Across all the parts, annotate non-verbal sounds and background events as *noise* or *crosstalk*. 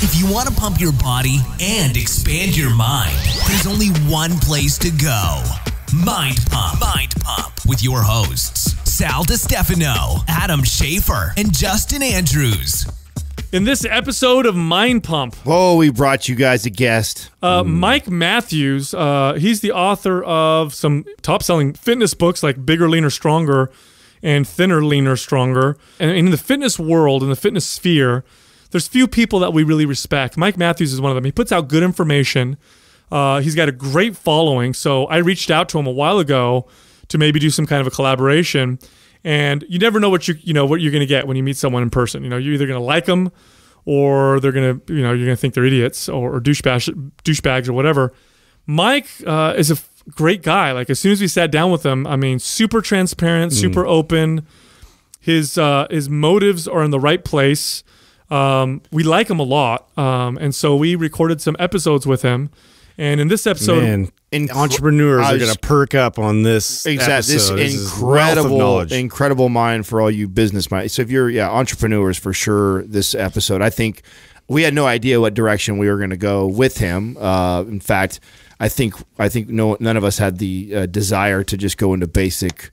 If you want to pump your body and expand your mind, there's only one place to go Mind Pump. Mind Pump with your hosts, Sal DiStefano, Adam Schafer, and Justin Andrews. In this episode of Mind Pump, Oh, we brought you guys a guest. uh, Mike Matthews, uh, he's the author of some top selling fitness books like Bigger, Leaner, Stronger and Thinner, Leaner, Stronger. And in the fitness world, in the fitness sphere, there's few people that we really respect. Mike Matthews is one of them. He puts out good information. Uh, he's got a great following. So I reached out to him a while ago to maybe do some kind of a collaboration. And you never know what you you know what you're going to get when you meet someone in person. You know, you're either going to like them or they're going to you know you're going to think they're idiots or, or douchebags douchebags or whatever. Mike uh, is a great guy. Like as soon as we sat down with him, I mean, super transparent, super open. His uh, his motives are in the right place. Um, we like him a lot, um, and so we recorded some episodes with him. And in this episode, Man, Incre- entrepreneurs I are going to perk up on this. Exactly. This episode. is wealth of incredible, incredible mind for all you business minds. So if you're yeah entrepreneurs for sure, this episode I think we had no idea what direction we were going to go with him. Uh, in fact, I think I think no none of us had the uh, desire to just go into basic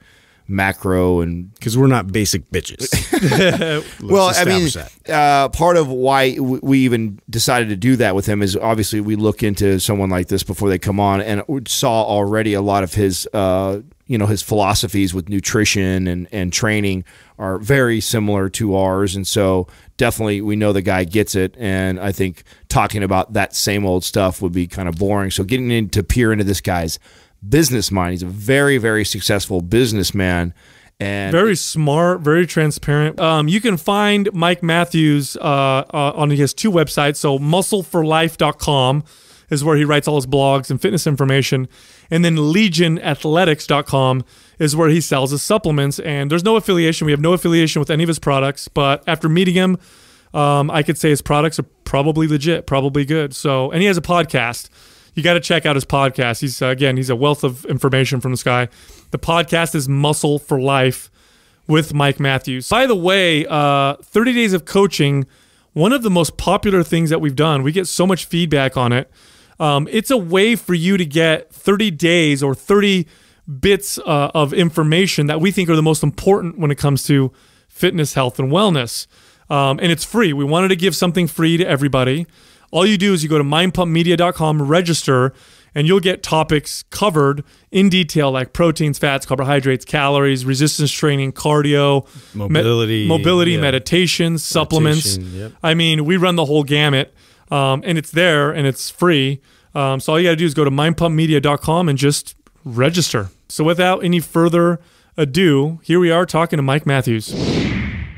macro and because we're not basic bitches. *laughs* well, I mean, uh, part of why we even decided to do that with him is obviously we look into someone like this before they come on, and we saw already a lot of his, uh, you know, his philosophies with nutrition and and training are very similar to ours, and so definitely we know the guy gets it, and I think talking about that same old stuff would be kind of boring. So getting into peer into this guy's business mind, he's a very very successful businessman. And very smart, very transparent. Um, you can find Mike Matthews uh, uh, on his two websites. So muscleforlife.com is where he writes all his blogs and fitness information. And then legionathletics.com is where he sells his supplements. And there's no affiliation. We have no affiliation with any of his products. But after meeting him, um, I could say his products are probably legit, probably good. So, and he has a podcast. You got to check out his podcast. He's uh, again, he's a wealth of information from this guy. The podcast is Muscle for Life with Mike Matthews. By the way, uh, 30 days of coaching, one of the most popular things that we've done. We get so much feedback on it. Um, it's a way for you to get 30 days or 30 bits uh, of information that we think are the most important when it comes to fitness, health, and wellness. Um, and it's free. We wanted to give something free to everybody. All you do is you go to mindpumpmedia.com, register, and you'll get topics covered in detail like proteins, fats, carbohydrates, calories, resistance training, cardio, me- Mobility, mobility, yeah. meditation, supplements. Meditation, yep. I mean, we run the whole gamut, um, and it's there and it's free. Um, so all you got to do is go to mindpumpmedia.com and just register. So without any further ado, here we are talking to Mike Matthews.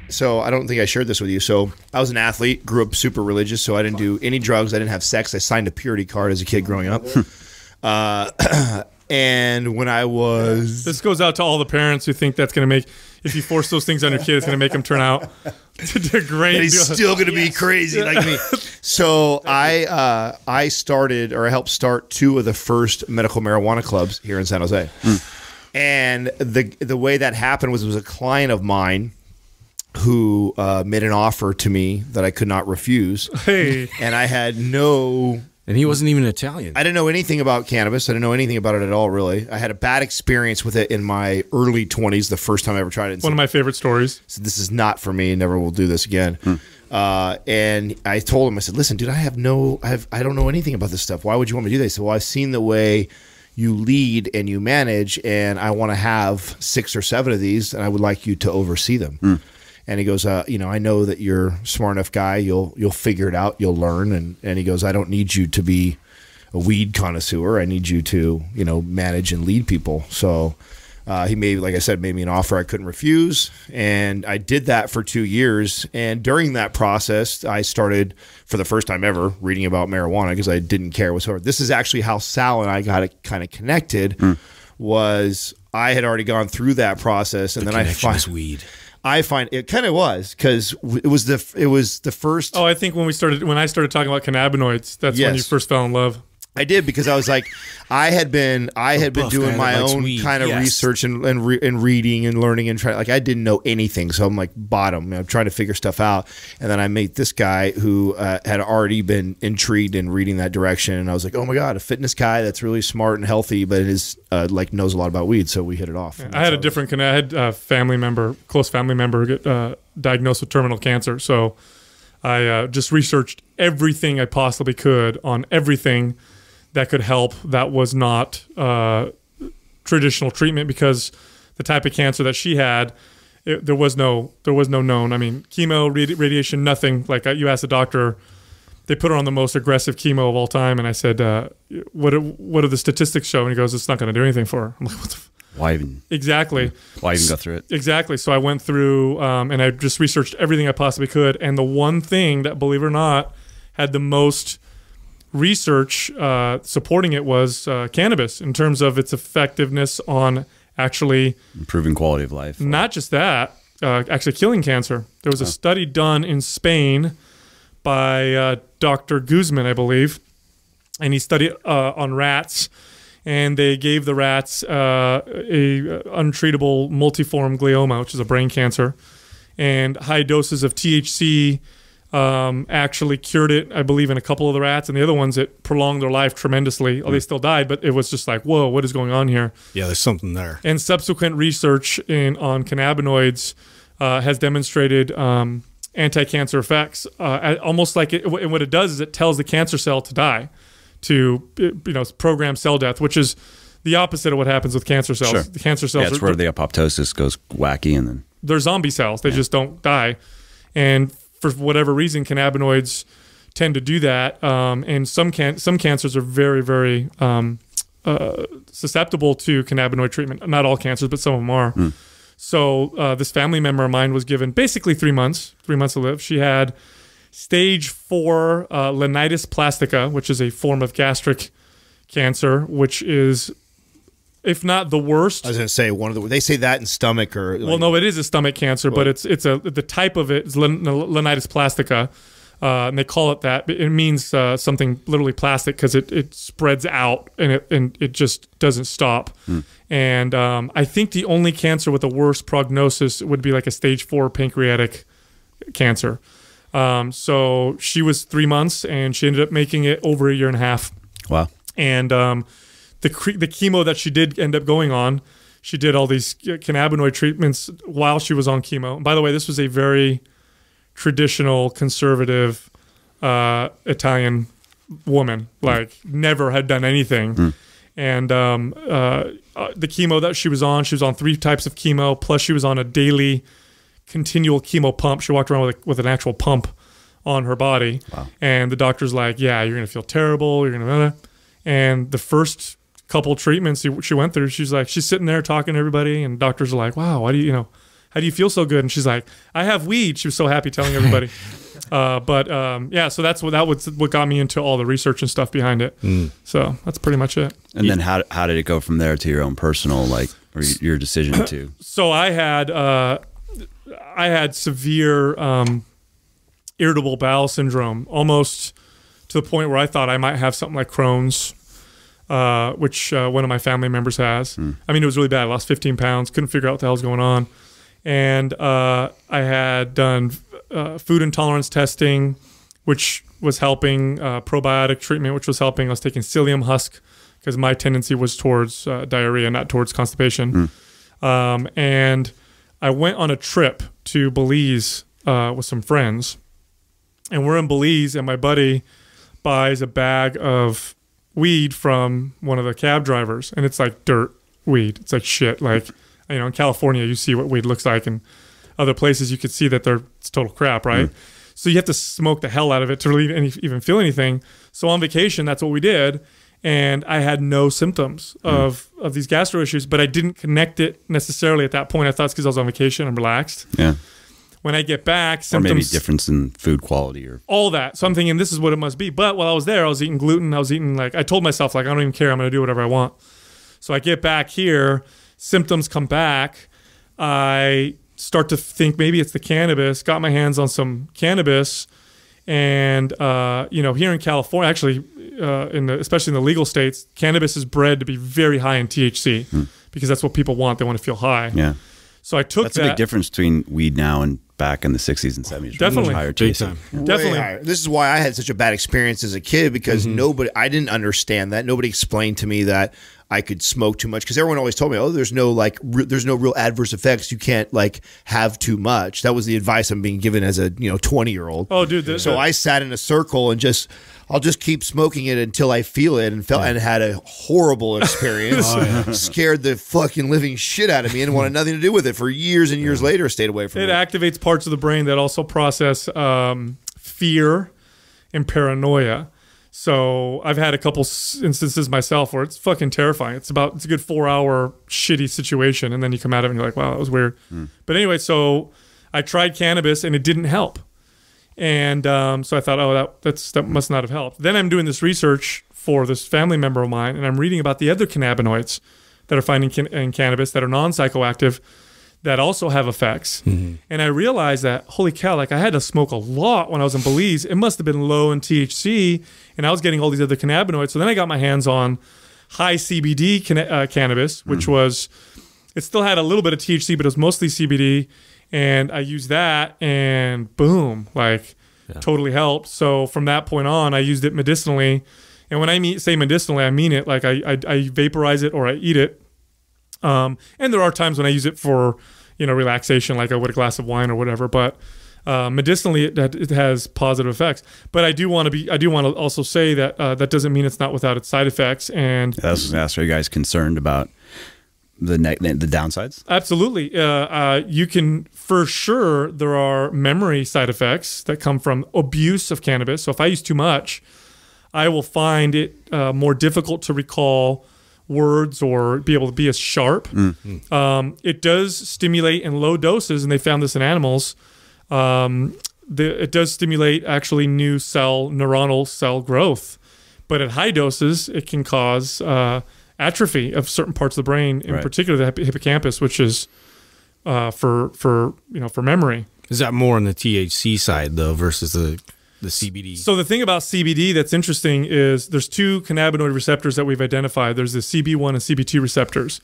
So I don't think I shared this with you. So I was an athlete, grew up super religious, so I didn't do any drugs. I didn't have sex. I signed a purity card as a kid growing up. uh, *clears throat* and when I was This goes out to all the parents who think that's going to make, if you force those things on your kid, it's going to make them turn out *laughs* to great. and he's still going to be crazy like me. So I uh, I started or I helped start two of the first medical marijuana clubs here in San Jose. And the the way that happened was it was a client of mine who uh, made an offer to me that I could not refuse. hey, And I had no and he wasn't even Italian. I didn't know anything about cannabis. I didn't know anything about it at all, really. I had a bad experience with it in my early 20s, the first time I ever tried it. And one of my favorite stories. So This is not for me. Never will do this again. Uh, and I told him, I said, Listen, dude, I have no, I, have, I don't know anything about this stuff. Why would you want me to do this? He said, Well, I've seen the way you lead and you manage, and I want to have six or seven of these, and I would like you to oversee them. And he goes, uh, you know, I know that you're a smart enough guy. You'll you'll figure it out. You'll learn. And and he goes, I don't need you to be a weed connoisseur. I need you to you know manage and lead people. So uh, he made, like I said, made me an offer I couldn't refuse, and I did that for two years. And during that process, I started for the first time ever reading about marijuana because I didn't care whatsoever. This is actually how Sal and I got it kind of connected. Was I had already gone through that process, and then I find weed. I find it kind of was because it was the it was the first. Oh, I think when we started, when I started talking about cannabinoids, that's when you first fell in love. I did because I was like, I had been, I had been doing my own weed, kind of yes. research and and, re- and reading and learning and trying. Like I didn't know anything, so I'm like bottom. I'm trying to figure stuff out, and then I meet this guy who uh, had already been intrigued in reading that direction, and I was like, oh my god, a fitness guy that's really smart and healthy, but is uh, like knows a lot about weed. So we hit it off. And I had a that's how it different. con- I had a family member, close family member, get uh, diagnosed with terminal cancer. So I uh, just researched everything I possibly could on everything that could help. That was not uh, traditional treatment because the type of cancer that she had, it, there was no there was no known. I mean, chemo, radi- radiation, nothing. Like uh, you asked the doctor, they put her on the most aggressive chemo of all time, and I said, uh, "What are, what do the statistics show?" And he goes, "It's not going to do anything for her." I'm like, "What the?" F-? Why even? Exactly. Why even go through it? Exactly. So I went through um, and I just researched everything I possibly could. And the one thing that, believe it or not, had the most research uh, supporting it was uh, cannabis in terms of its effectiveness on actually Improving quality of life. not just that, uh, actually killing cancer. There was a study done in Spain by uh, Dr. Guzman, I believe, and he studied uh, on rats. And they gave the rats uh, a untreatable multiform glioma, which is a brain cancer, and high doses of THC um, actually cured it. I believe in a couple of the rats, and the other ones it prolonged their life tremendously. Oh, they still died, but it was just like, whoa, what is going on here? Yeah, there's something there. and subsequent research in on cannabinoids uh, has demonstrated um, anti-cancer effects. Uh, almost like it, and what it does is it tells the cancer cell to die, to you know program cell death, which is the opposite of what happens with cancer cells. Sure. The cancer cells Yeah, where the apoptosis goes wacky and then they're zombie cells. They just don't die. And for whatever reason, cannabinoids tend to do that. Um, and some can some cancers are very very um, uh, susceptible to cannabinoid treatment. Not all cancers, but some of them are. So uh, this family member of mine was given basically three months, three months to live. She had stage four uh, linitis plastica, which is a form of gastric cancer, which is, if not the worst, I was going to say one of the. They say that in stomach or. well, no, it is a stomach cancer, but it's it's a the type of it is len- linitis plastica, uh, and they call it that. It means uh, something literally plastic because it, it spreads out and it and it just doesn't stop. And um, I think the only cancer with a worse prognosis would be like a stage four pancreatic cancer. Um, so she was three months, and she ended up making it over a year and a half wow. and um, the cre- the chemo that she did end up going on, she did all these cannabinoid treatments while she was on chemo. And by the way, this was a very traditional conservative uh, Italian woman, like never had done anything. And um, uh, uh, the chemo that she was on, she was on three types of chemo, plus she was on a daily continual chemo pump. She walked around with, a, with an actual pump on her body. And the doctor's like, yeah, you're going to feel terrible. You're going to, and the first couple treatments she- she went through, she's like, she's sitting there talking to everybody, and doctors are like, wow, why do you, you know, how do you feel so good? And she's like, I have weed. She was so happy telling *laughs* everybody. uh, but um, yeah, so that's what that was what got me into all the research and stuff behind it. So that's pretty much it. And then how how did it go from there to your own personal like or your decision *clears throat* to? so I had uh, I had severe um, irritable bowel syndrome, almost to the point where I thought I might have something like Crohn's, uh, which uh, one of my family members has. I mean, it was really bad. I lost 15 pounds, couldn't figure out what the hell was going on, and uh, I had done uh, food intolerance testing, which was helping uh, probiotic treatment, which was helping. I was taking psyllium husk because my tendency was towards uh, diarrhea, not towards constipation. Um, and I went on a trip to Belize uh, with some friends, and we're in Belize, and my buddy buys a bag of weed from one of the cab drivers, and it's like dirt weed. It's like shit. Like you know, in California, you see what weed looks like, and other places you could see that they're it's total crap, right? Mm. So you have to smoke the hell out of it to really any, even feel anything. So on vacation, that's what we did, and I had no symptoms mm. of of these gastro issues, but I didn't connect it necessarily at that point. I thought it's because I was on vacation. I'm relaxed. Yeah. When I get back, Or symptoms maybe difference in food quality or all that. So I'm thinking this is what it must be. But while I was there, I was eating gluten. I was eating like I told myself like I don't even care. I'm going to do whatever I want. So I get back here, symptoms come back. I start to think maybe it's the cannabis. Got my hands on some cannabis, and uh, you know here in California, actually uh, in the especially in the legal states, cannabis is bred to be very high in THC because that's what people want. They want to feel high. Hmm. Yeah. So I took That's that. a big difference between weed now and back in the 60s and 70s. Definitely. Much higher Big time. Definitely. Higher. This is why I had such a bad experience as a kid because mm-hmm. nobody, I didn't understand that. Nobody explained to me that I could smoke too much because everyone always told me, oh, there's no like, re- there's no real adverse effects. You can't like have too much. That was the advice I'm being given as a you know 20 year old. Oh, dude, the- so the- I sat in a circle and just. I'll just keep smoking it until I feel it, and felt and had a horrible *laughs* experience. Scared the fucking living shit out of me, and wanted nothing to do with it for years and years later. Stayed away from it it. activates parts of the brain that also process um, fear and paranoia. So I've had a couple instances myself where it's fucking terrifying. It's about it's a good four hour shitty situation, and then you come out of it and you're like, wow, that was weird. But anyway, so I tried cannabis and it didn't help, and um, so I thought, oh, that that's that must not have helped. Then I'm doing this research for this family member of mine, and I'm reading about the other cannabinoids that are finding can- in cannabis that are non psychoactive that also have effects. And I realized that, holy cow, like I had to smoke a lot when I was in Belize. It must have been low in THC, and I was getting all these other cannabinoids. So then I got my hands on high CBD canna- uh, cannabis, which was, it still had a little bit of THC, but it was mostly CBD. And I used that, and boom, like totally helped. So from that point on, I used it medicinally. And when I mean, say medicinally, I mean it like I, I, I vaporize it or I eat it. Um, and there are times when I use it for, you know, relaxation, like I would a glass of wine or whatever. But uh, medicinally, it, it has positive effects. But I do want to be, I do want to also say that uh, that doesn't mean it's not without its side effects. And I was going to ask, are you guys concerned about the ne- the downsides? Absolutely. Uh, uh, you can, for sure, there are memory side effects that come from abuse of cannabis. So if I use too much, I will find it uh, more difficult to recall words or be able to be as sharp. Um, it does stimulate in low doses, and they found this in animals. Um, the, it does stimulate actually new cell, neuronal cell growth. But at high doses, it can cause uh, atrophy of certain parts of the brain, in Right. particular the hippocampus, which is uh, for for you know for memory. Is that more on the THC side though versus the the CBD? So the thing about CBD that's interesting is there's two cannabinoid receptors that we've identified. There's the CB1 and CB2 receptors.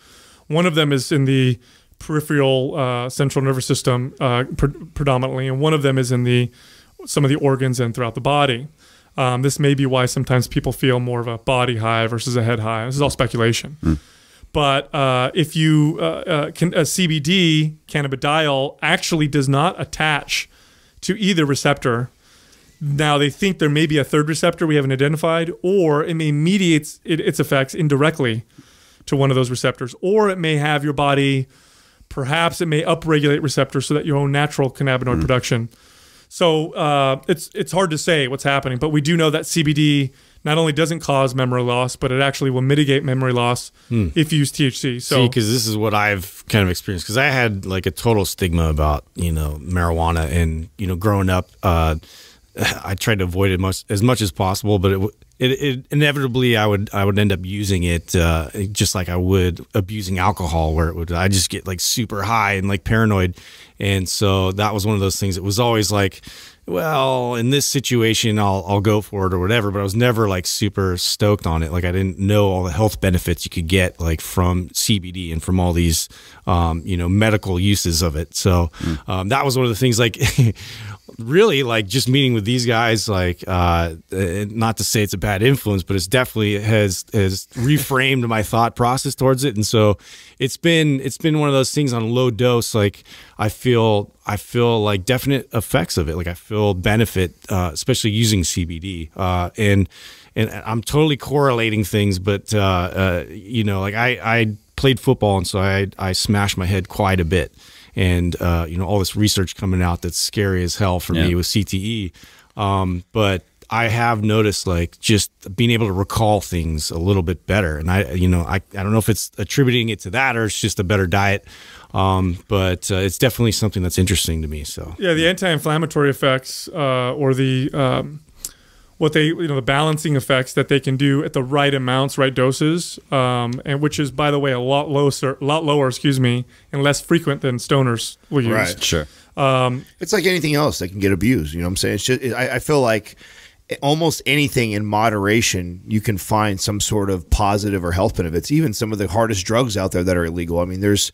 One of them is in the peripheral uh, central nervous system uh, pre- predominantly, and one of them is in the some of the organs and throughout the body. Um, this may be why sometimes people feel more of a body high versus a head high. This is all speculation. But uh, if you uh, uh, can, a CBD cannabidiol actually does not attach to either receptor. Now they think there may be a third receptor we haven't identified, or it may mediate it, its effects indirectly to one of those receptors, or it may have your body, perhaps it may upregulate receptors so that your own natural cannabinoid production. So uh, it's it's hard to say what's happening, but we do know that CBD not only doesn't cause memory loss, but it actually will mitigate memory loss if you use THC. So See, because this is what I've kind of experienced. Because I had like a total stigma about you know marijuana, and you know growing up, uh, *sighs* I tried to avoid it much as much as possible. But it, it, it inevitably I would I would end up using it uh, just like I would abusing alcohol, where it would I just get like super high and like paranoid, and so that was one of those things. It was always like. Well, in this situation, I'll I'll go for it or whatever. But I was never like super stoked on it. Like I didn't know all the health benefits you could get like from CBD and from all these, um, you know, medical uses of it. So um, that was one of the things. Like, *laughs* really, like just meeting with these guys. Like, uh, not to say it's a bad influence, but it's definitely has has reframed my thought process towards it. And so it's been it's been one of those things on low dose. Like I feel I feel like definite effects of it. Like I feel benefit, uh, especially using CBD. Uh, and and I'm totally correlating things, but uh, uh, you know, like I I played football, and so I I smashed my head quite a bit. And uh, you know, all this research coming out that's scary as hell for me with CTE. Um, but I have noticed like just being able to recall things a little bit better. And I, you know, I, I don't know if it's attributing it to that or it's just a better diet. Um, but uh, it's definitely something that's interesting to me. So Yeah, the anti-inflammatory effects, uh, or the um, what they you know the balancing effects that they can do at the right amounts, right doses, um, and which is by the way a lot lower, lot lower, excuse me, and less frequent than stoners will use. Right. Sure. It's like anything else that can get abused. You know what I'm saying? It's just, I, I feel like almost anything in moderation, you can find some sort of positive or health benefits. Even some of the hardest drugs out there that are illegal. I mean, there's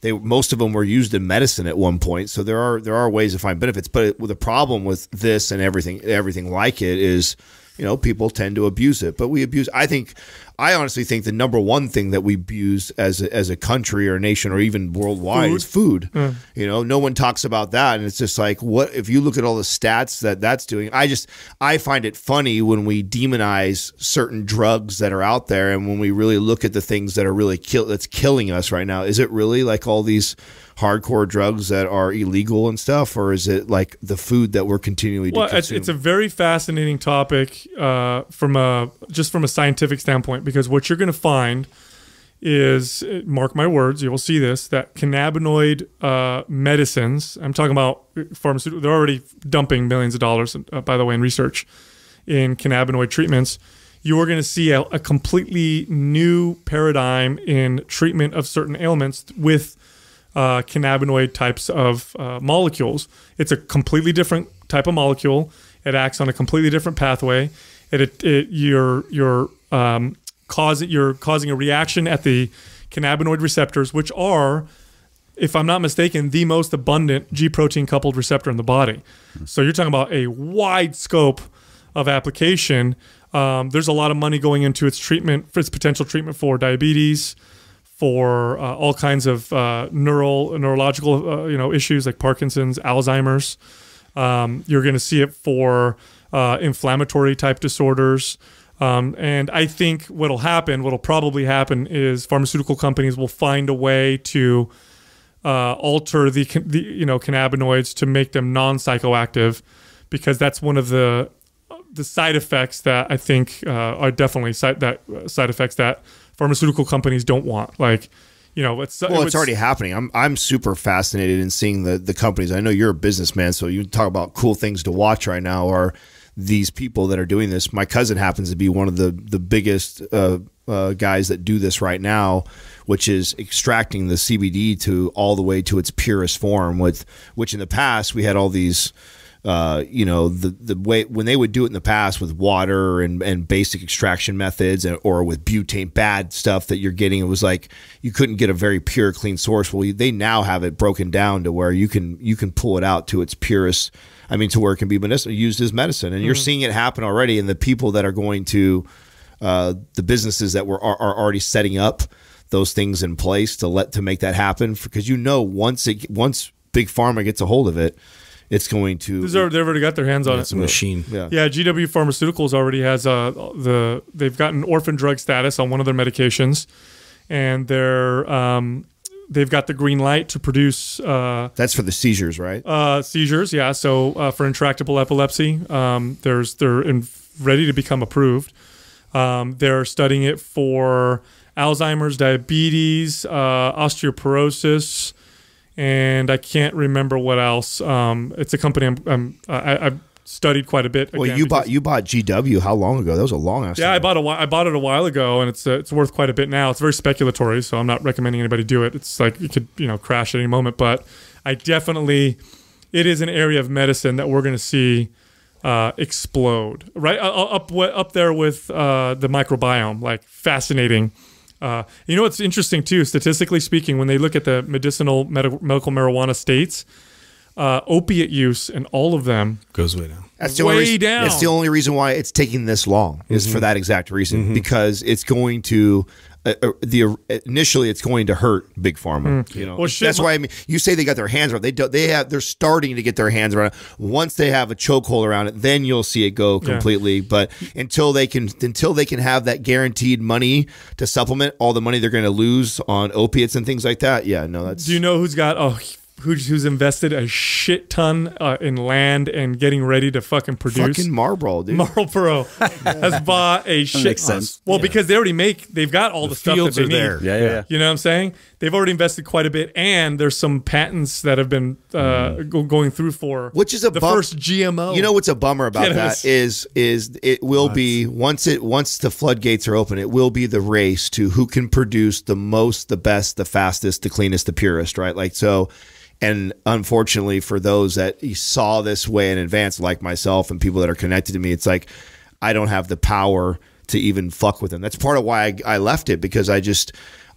they most of them were used in medicine at one point, so there are there are ways to find benefits. But the problem with this and everything everything like it is, you know, people tend to abuse it. But we abuse. I think, I honestly think the number one thing that we abuse as a, as a country or a nation or even worldwide is food. You know, no one talks about that, and it's just like what if you look at all the stats that that's doing. I just I find it funny when we demonize certain drugs that are out there, and when we really look at the things that are really kill that's killing us right now. Is it really like all these? Hardcore drugs that are illegal and stuff or is it like the food that we're continually Well, it's, it's a very fascinating topic uh, from a just from a scientific standpoint because what you're going to find is, uh, mark my words, you will see this that cannabinoid uh, medicines. I'm talking about pharmaceutical. They're already dumping millions of dollars, uh, by the way, in research in cannabinoid treatments. You are going to see a, a completely new paradigm in treatment of certain ailments with uh, cannabinoid types of uh, molecules. It's a completely different type of molecule. It acts on a completely different pathway. It, it, it you're you're um, causing you're causing a reaction at the cannabinoid receptors, which are, if I'm not mistaken, the most abundant G protein coupled receptor in the body. So you're talking about a wide scope of application. Um, there's a lot of money going into its treatment, for its potential treatment for diabetes, for uh, all kinds of uh, neural neurological uh, you know issues like Parkinson's, Alzheimer's. Um, you're going to see it for uh, inflammatory type disorders. Um, and I think what'll happen, what'll probably happen, is pharmaceutical companies will find a way to uh, alter the, the you know cannabinoids to make them non-psychoactive, because that's one of the the side effects that I think uh, are definitely side that uh, side effects that pharmaceutical companies don't want. Like, you know, it's well, it's already happening. I'm I'm super fascinated in seeing the the companies. I know you're a businessman, so you talk about cool things to watch right now. Are these people that are doing this? My cousin happens to be one of the the biggest uh, uh, guys that do this right now, which is extracting the CBD to all the way to its purest form. With which in the past we had all these uh, you know the the way when they would do it in the past with water and, and basic extraction methods and, or with butane bad stuff that you're getting it was like you couldn't get a very pure clean source. Well they now have it broken down to where you can you can pull it out to its purest I mean to where it can be used as medicine. And you're seeing it happen already. And the people that are going to uh, the businesses that were are, are already setting up those things in place to let to make that happen because you know once it once big pharma gets a hold of it it's going to These they've already got their hands on It's it. a machine. yeah Yeah, GW Pharmaceuticals already has uh, the they've gotten orphan drug status on one of their medications, and they're um, they've got the green light to produce uh, That's for the seizures, right? uh, seizures. Yeah, so uh, for intractable epilepsy, um, there's they're in, ready to become approved. Um, they're studying it for Alzheimer's, diabetes, uh, osteoporosis, and I can't remember what else. Um, it's a company I'm, I'm I, I've studied quite a bit. well, you bought you bought GW how long ago? That was a long ass. yeah, I bought a I bought it a while ago, and it's uh, it's worth quite a bit now. It's very speculatory, so I'm not recommending anybody do it. It's like it could you know crash at any moment, but I definitely it is an area of medicine that we're going to see uh, explode right uh, up up there with uh, the microbiome. Like fascinating. Uh, you know what's interesting too, statistically speaking, when they look at the medicinal med- medical marijuana states, uh, opiate use in all of them Goes way down. That's the way only reason, down. That's the only reason why it's taking this long is Mm-hmm. for that exact reason because it's going to. Uh, uh, the initially it's going to hurt big pharma. You know, Mm. Well, that's why I mean. You say they got their hands around. They do, they have. They're starting to get their hands around. it. Once they have a chokehold around it, then you'll see it go completely. But until they can, until they can have that guaranteed money to supplement all the money they're going to lose on opiates and things like that. Yeah, no, that's. Do you know who's got oh who's who's invested a shit ton uh, in land and getting ready to fucking produce? fucking Marlboro, dude? Marlboro *laughs* has bought a shit. makes sense. Well, because they already make, they've got all the, stuff that fields they are need. there. Yeah, yeah, yeah. You know what I'm saying? They've already invested quite a bit, and there's some patents that have been uh, go, going through for Which is a the bum- first GMO. You know what's a bummer about Cannabis. that is is it will be once it once the floodgates are open, it will be the race to who can produce the most, the best, the fastest, the cleanest, the purest, right? Like so And unfortunately, for those that saw this way in advance, like myself and people that are connected to me, it's like I don't have the power to even fuck with them. That's part of why I, I left it because I just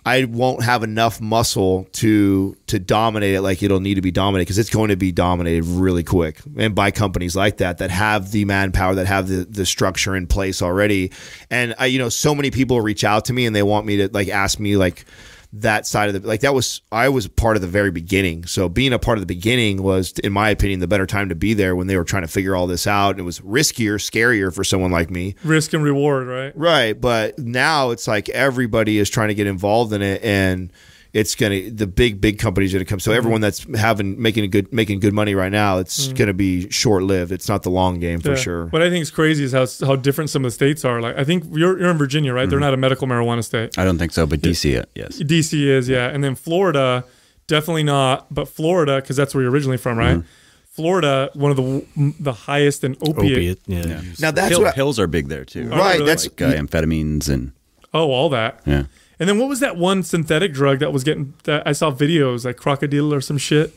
I won't have enough muscle to to dominate it like it'll need to be dominated because it's going to be dominated really quick and by companies like that that have the manpower that have the the structure in place already and I you know so many people reach out to me and they want me to like ask me like that side of the like that was I was part of the very beginning. So being a part of the beginning was, in my opinion, the better time to be there when they were trying to figure all this out. It was riskier, scarier for someone like me. Risk and reward, right? Right. But now it's like everybody is trying to get involved in it and it's gonna the big big companies are gonna come. So mm-hmm. everyone that's having making a good making good money right now, it's mm. gonna be short lived. It's not the long game for Yeah. sure. What I think is crazy is how how different some of the states are. Like I think you're you're in Virginia, right? They're mm-hmm. not a medical marijuana state. I don't think so, but DC, it, yes. DC is, yeah, and then Florida, definitely not. But Florida, because that's where you're originally from, right? Mm-hmm. Florida, one of the the highest in opiate. Opiate. Yeah. now that's Pill- what I- pills are big there too. right. really? That's Like uh, amphetamines and Oh, all that. yeah. And then what was that one synthetic drug that was getting? That I saw videos like crocodile or some shit.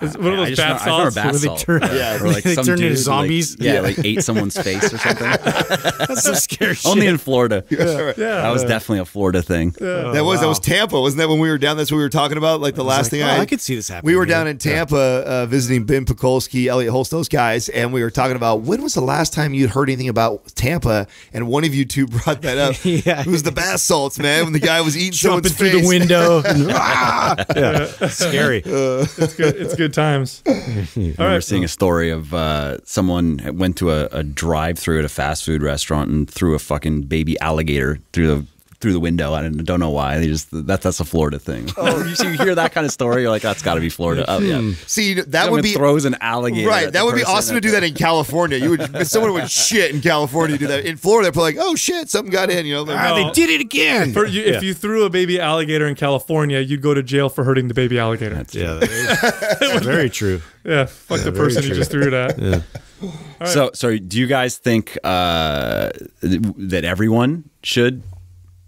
Is, what are those just bad know- I remember salts? bath they salt. turn- yeah, *laughs* or like they some turn into dude, like- zombies? yeah, Yeah. like ate someone's face or something. *laughs* That's some scary shit. *laughs* Only in Florida. Yeah. That was definitely a Florida thing. that was that was Tampa, wasn't that when we were down? That's what we were talking about. Like the last like, thing oh, I I could see this happening We were here. down in Tampa uh, visiting Ben Pakulski, Elliott Hulse, those guys, and we were talking about when was the last time you'd heard anything about Tampa? And one of you two brought that up. Yeah. it was the bath salts, man. When the guy was eating jumping someone's through face. the window. Ah! yeah. Scary. It's good. It's good times. I *laughs* remember seeing a story of uh, someone went to a, a drive-through at a fast food restaurant and threw a fucking baby alligator through the through the window. I don't, don't know why. They just that that's a Florida thing. Oh, *laughs* you, see, you hear that kind of story, you're like, that's got to be Florida. Oh yeah, See, that Someone would be throws an alligator. right. That would be awesome to do that in California. You would, if *laughs* someone would shit in California, do that in Florida. They're like, oh shit, something got in. You know, like, Ah, they did it again. For you, if you threw a baby alligator in California, you'd go to jail for hurting the baby alligator. yeah, that is *laughs* very true. yeah, fuck the person you true. just threw it at. So, so do you guys think uh, that everyone should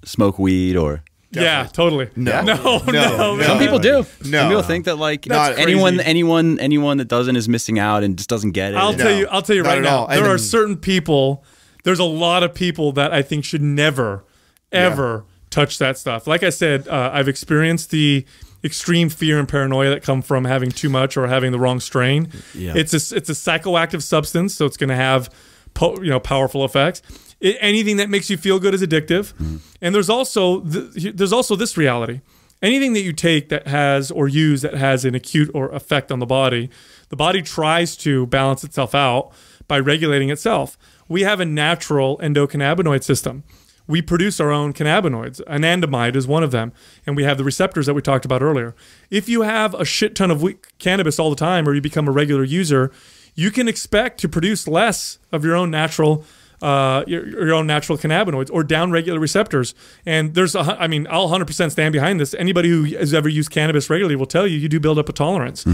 smoke weed or? Yeah, totally. No. *laughs* no, no. No, no. Some people do. No. Some people think that like That's anyone, crazy. anyone, anyone that doesn't is missing out and just doesn't get it. I'll And- tell you. I'll tell you not right now. all. There And are then- certain people. There's a lot of people that I think should never, ever touch that stuff. Like I said, uh, I've experienced the extreme fear and paranoia that come from having too much or having the wrong strain. Yeah. It's a it's a psychoactive substance, so it's going to have po- you know powerful effects. It, anything that makes you feel good is addictive. Mm-hmm. And there's also th- there's also this reality. Anything that you take that has or use that has an acute or effect on the body, the body tries to balance itself out by regulating itself. We have a natural endocannabinoid system. We produce our own cannabinoids. Anandamide is one of them, and we have the receptors that we talked about earlier. If you have a shit ton of cannabis all the time, or you become a regular user, you can expect to produce less of your own natural uh, your, your own natural cannabinoids or downregulate receptors. And there's, a, I mean, I'll 100% stand behind this. Anybody who has ever used cannabis regularly will tell you you do build up a tolerance.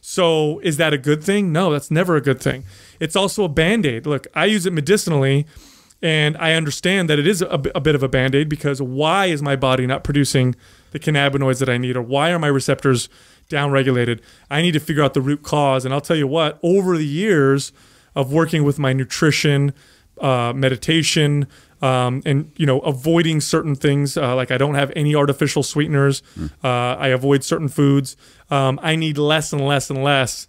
So is that a good thing? No, that's never a good thing. It's also a band aid. Look, I use it medicinally. And I understand that it is a bit of a band aid because why is my body not producing the cannabinoids that I need? Or why are my receptors downregulated? I need to figure out the root cause. And I'll tell you what, over the years of working with my nutrition, uh, meditation, um, and you know avoiding certain things uh, like I don't have any artificial sweeteners. Uh, I avoid certain foods. Um, I need less and less and less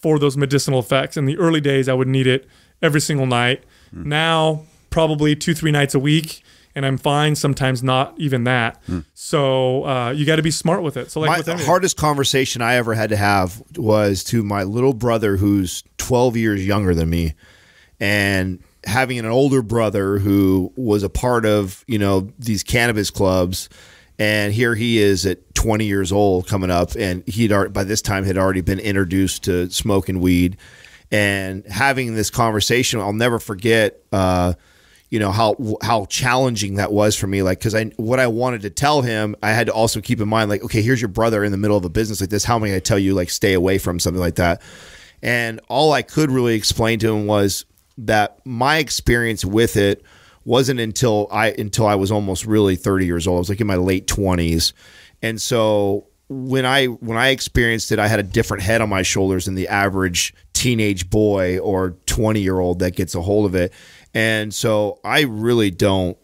for those medicinal effects. In the early days, I would need it every single night. Now, probably two, three nights a week, and I'm fine. Sometimes not even that. So uh, you got to be smart with it. So like everything. hardest conversation I ever had to have was to my little brother who's 12 years younger than me and having an older brother who was a part of, you know, these cannabis clubs and here he is at 20 years old coming up and he'd already, by this time had already been introduced to smoking weed and having this conversation I'll never forget uh you know how how challenging that was for me like because i what i wanted to tell him i had to also keep in mind like okay here's your brother in the middle of a business like this. How am i going to tell you like stay away from something like that? And all i could really explain to him was that my experience with it wasn't until i until i was almost really 30 years old i was like in my late 20s and so when I when I experienced it, I had a different head on my shoulders than the average teenage boy or twenty year old that gets a hold of it, and so I really don't.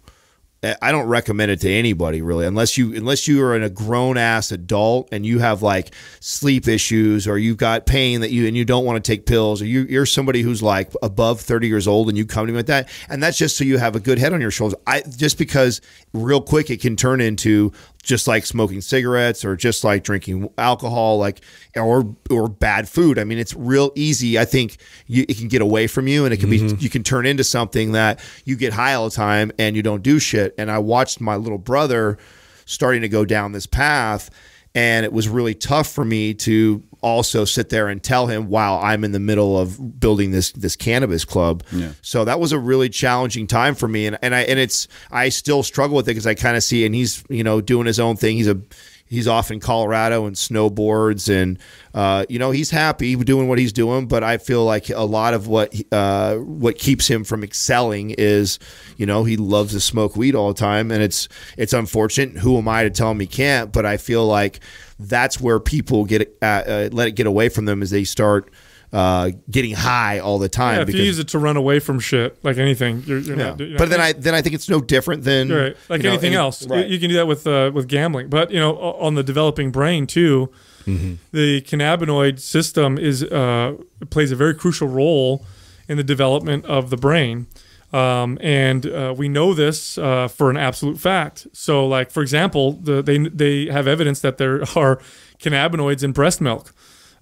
Eh, I don't recommend it to anybody really, unless you unless you are in a grown ass adult and you have like sleep issues or you've got pain that you and you don't want to take pills or you, you're somebody who's like above 30 years old and you come to me with that and that's just so you have a good head on your shoulders. I just because real quick it can turn into just like smoking cigarettes or just like drinking alcohol like or or bad food. I mean it's real easy. I think you, it can get away from you and it can be mm-hmm. you can turn into something that you get high all the time and you don't do shit. And i watched my little brother starting to go down this path and it was really tough for me to also sit there and tell him while I'm in the middle of building this this cannabis club. So that was a really challenging time for me, and and I and it's I still struggle with it because I kind of see, and he's you know doing his own thing. He's a he's off in Colorado and snowboards, and uh, you know he's happy doing what he's doing. But I feel like a lot of what uh, what keeps him from excelling is you know he loves to smoke weed all the time, and it's it's unfortunate. Who am I to tell him he can't? But I feel like that's where people get uh, uh, let it get away from them as they start uh, getting high all the time. Yeah, if you use it to run away from shit, like anything, you're, you're yeah. not. You're but not- then I then I think it's no different than Right, like you know, anything any- else. You- Right. You can do that with uh, with gambling, but you know, on the developing brain too, the cannabinoid system is uh, plays a very crucial role in the development of the brain, um, and uh, we know this uh, for an absolute fact. So, like for example, the, they they have evidence that there *laughs* are cannabinoids in breast milk.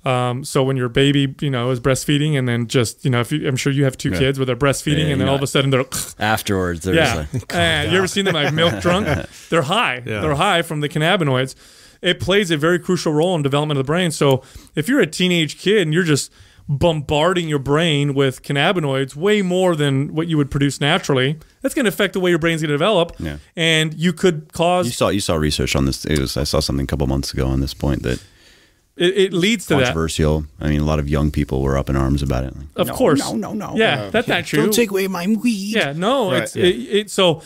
Um, so when your baby, you know, is breastfeeding, and then just, you know, if you, I'm sure you have two kids where they're breastfeeding, Yeah, and then you all of a sudden they're *laughs* Afterwards, there's yeah. like, *laughs* Uh, you ever seen them like milk drunk? *laughs* They're high. They're high from the cannabinoids. It plays a very crucial role in development of the brain. So if you're a teenage kid and you're just bombarding your brain with cannabinoids way more than what you would produce naturally, that's going to affect the way your brain's going to develop. Yeah. And you could cause you saw you saw research on this. It was I saw something a couple months ago on this point that it, it leads to that. controversial. I mean, a lot of young people were up in arms about it. Like, Of course. No, no, no. Yeah, that's not true. Don't take away my weed. yeah, no. Right. It's It, it, so.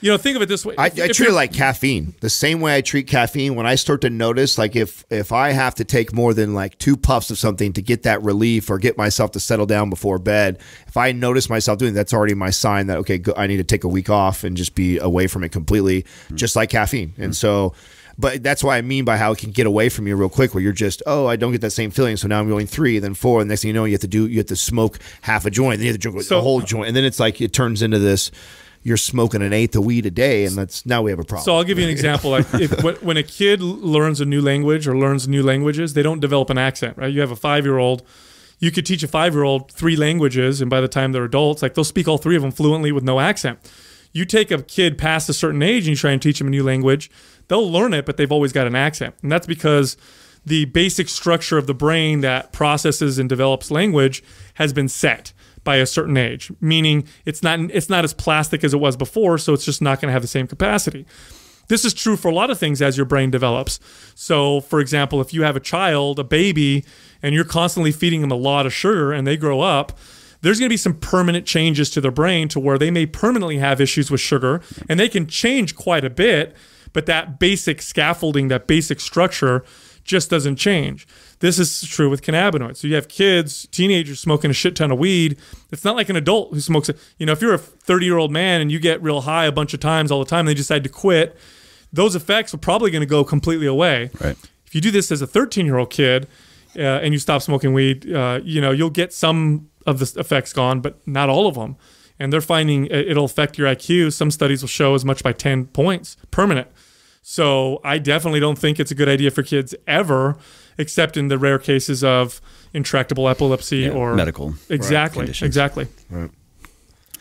You know, think of it this way. I, I If- if treat it like caffeine, the same way I treat caffeine. When I start to notice, like if if I have to take more than like two puffs of something to get that relief or get myself to settle down before bed, if I notice myself doing, that's already my sign that okay, go, I need to take a week off and just be away from it completely, hmm. just like caffeine. And hmm. so, but that's what I mean by how it can get away from you real quick, where you're just oh, I don't get that same feeling, so now I'm going three, then four, and next thing you know, you have to do you have to smoke half a joint, then you have to drink So- a whole joint, and then it's like it turns into this. You're smoking an eighth of weed a day, and that's now we have a problem. So I'll give you an example. Like if *laughs* when, when a kid learns a new language or learns new languages, they don't develop an accent, right? You have a five year old. You could teach a five year old three languages, and by the time they're adults, like they'll speak all three of them fluently with no accent. You take a kid past a certain age and you try and teach them a new language, they'll learn it, but they've always got an accent, and that's because the basic structure of the brain that processes and develops language has been set by a certain age meaning it's not it's not as plastic as it was before so it's just not going to have the same capacity this is true for a lot of things as your brain develops. So, for example, if you have a child, a baby, and you're constantly feeding them a lot of sugar and they grow up, there's going to be some permanent changes to their brain to where they may permanently have issues with sugar and they can change quite a bit, but that basic scaffolding, that basic structure just doesn't change. This is true with cannabinoids. So you have kids, teenagers smoking a shit ton of weed. It's not like an adult who smokes it. You know, if you're a 30 year old man and you get real high a bunch of times all the time, and they decide to quit, those effects are probably going to go completely away. Right. If you do this as a 13 year old kid uh, and you stop smoking weed, uh, you know, you'll get some of the effects gone, but not all of them. And they're finding it- it'll affect your IQ. Some studies will show as much by 10 points permanent. So I definitely don't think it's a good idea for kids ever, except in the rare cases of intractable epilepsy or medical Exactly. conditions. Exactly.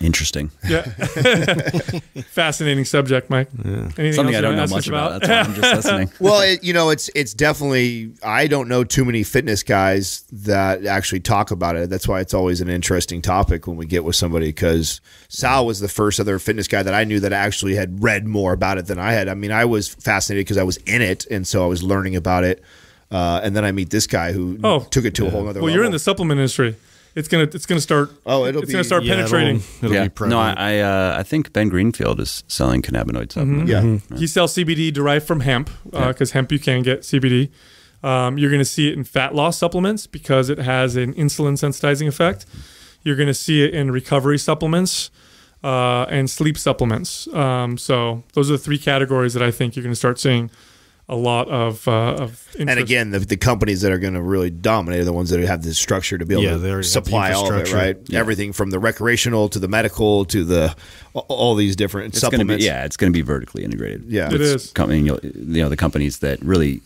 Interesting. Yeah. *laughs* Fascinating subject, Mike. Anything Something else I don't know much us about. That's why I'm just *laughs* listening. well, it, you know, it's it's definitely. I don't know too many fitness guys that actually talk about it. That's why it's always an interesting topic when we get with somebody. Because Sal was the first other fitness guy that I knew that actually had read more about it than I had. I mean, I was fascinated because I was in it, and so I was learning about it. Uh, and then I meet this guy who Oh. took it to a whole other Well, level. you're in the supplement industry. It's gonna it's gonna start. Oh, it'll it's be- gonna start Yeah, it'll- penetrating. It'll, yeah. be prevalent. no, I I, uh, I think Ben Greenfield is selling cannabinoid supplements. Yeah. He sells CBD derived from hemp because hemp you can get CBD. Um, you're going to see it in fat loss supplements because it has an insulin sensitizing effect. You're going to see it in recovery supplements uh, and sleep supplements. Um, so those are the three categories that I think you're going to start seeing a lot of, uh, of interest. And again, the, the companies that are going to really dominate are the ones that have the structure to be able Yeah, they already to supply all of it, infrastructure. right? Everything from the recreational to the medical to the all- all these different It's going to supplements. be yeah, it's going to be vertically integrated. Yeah. It It's is. Company, you know, you know, the companies that really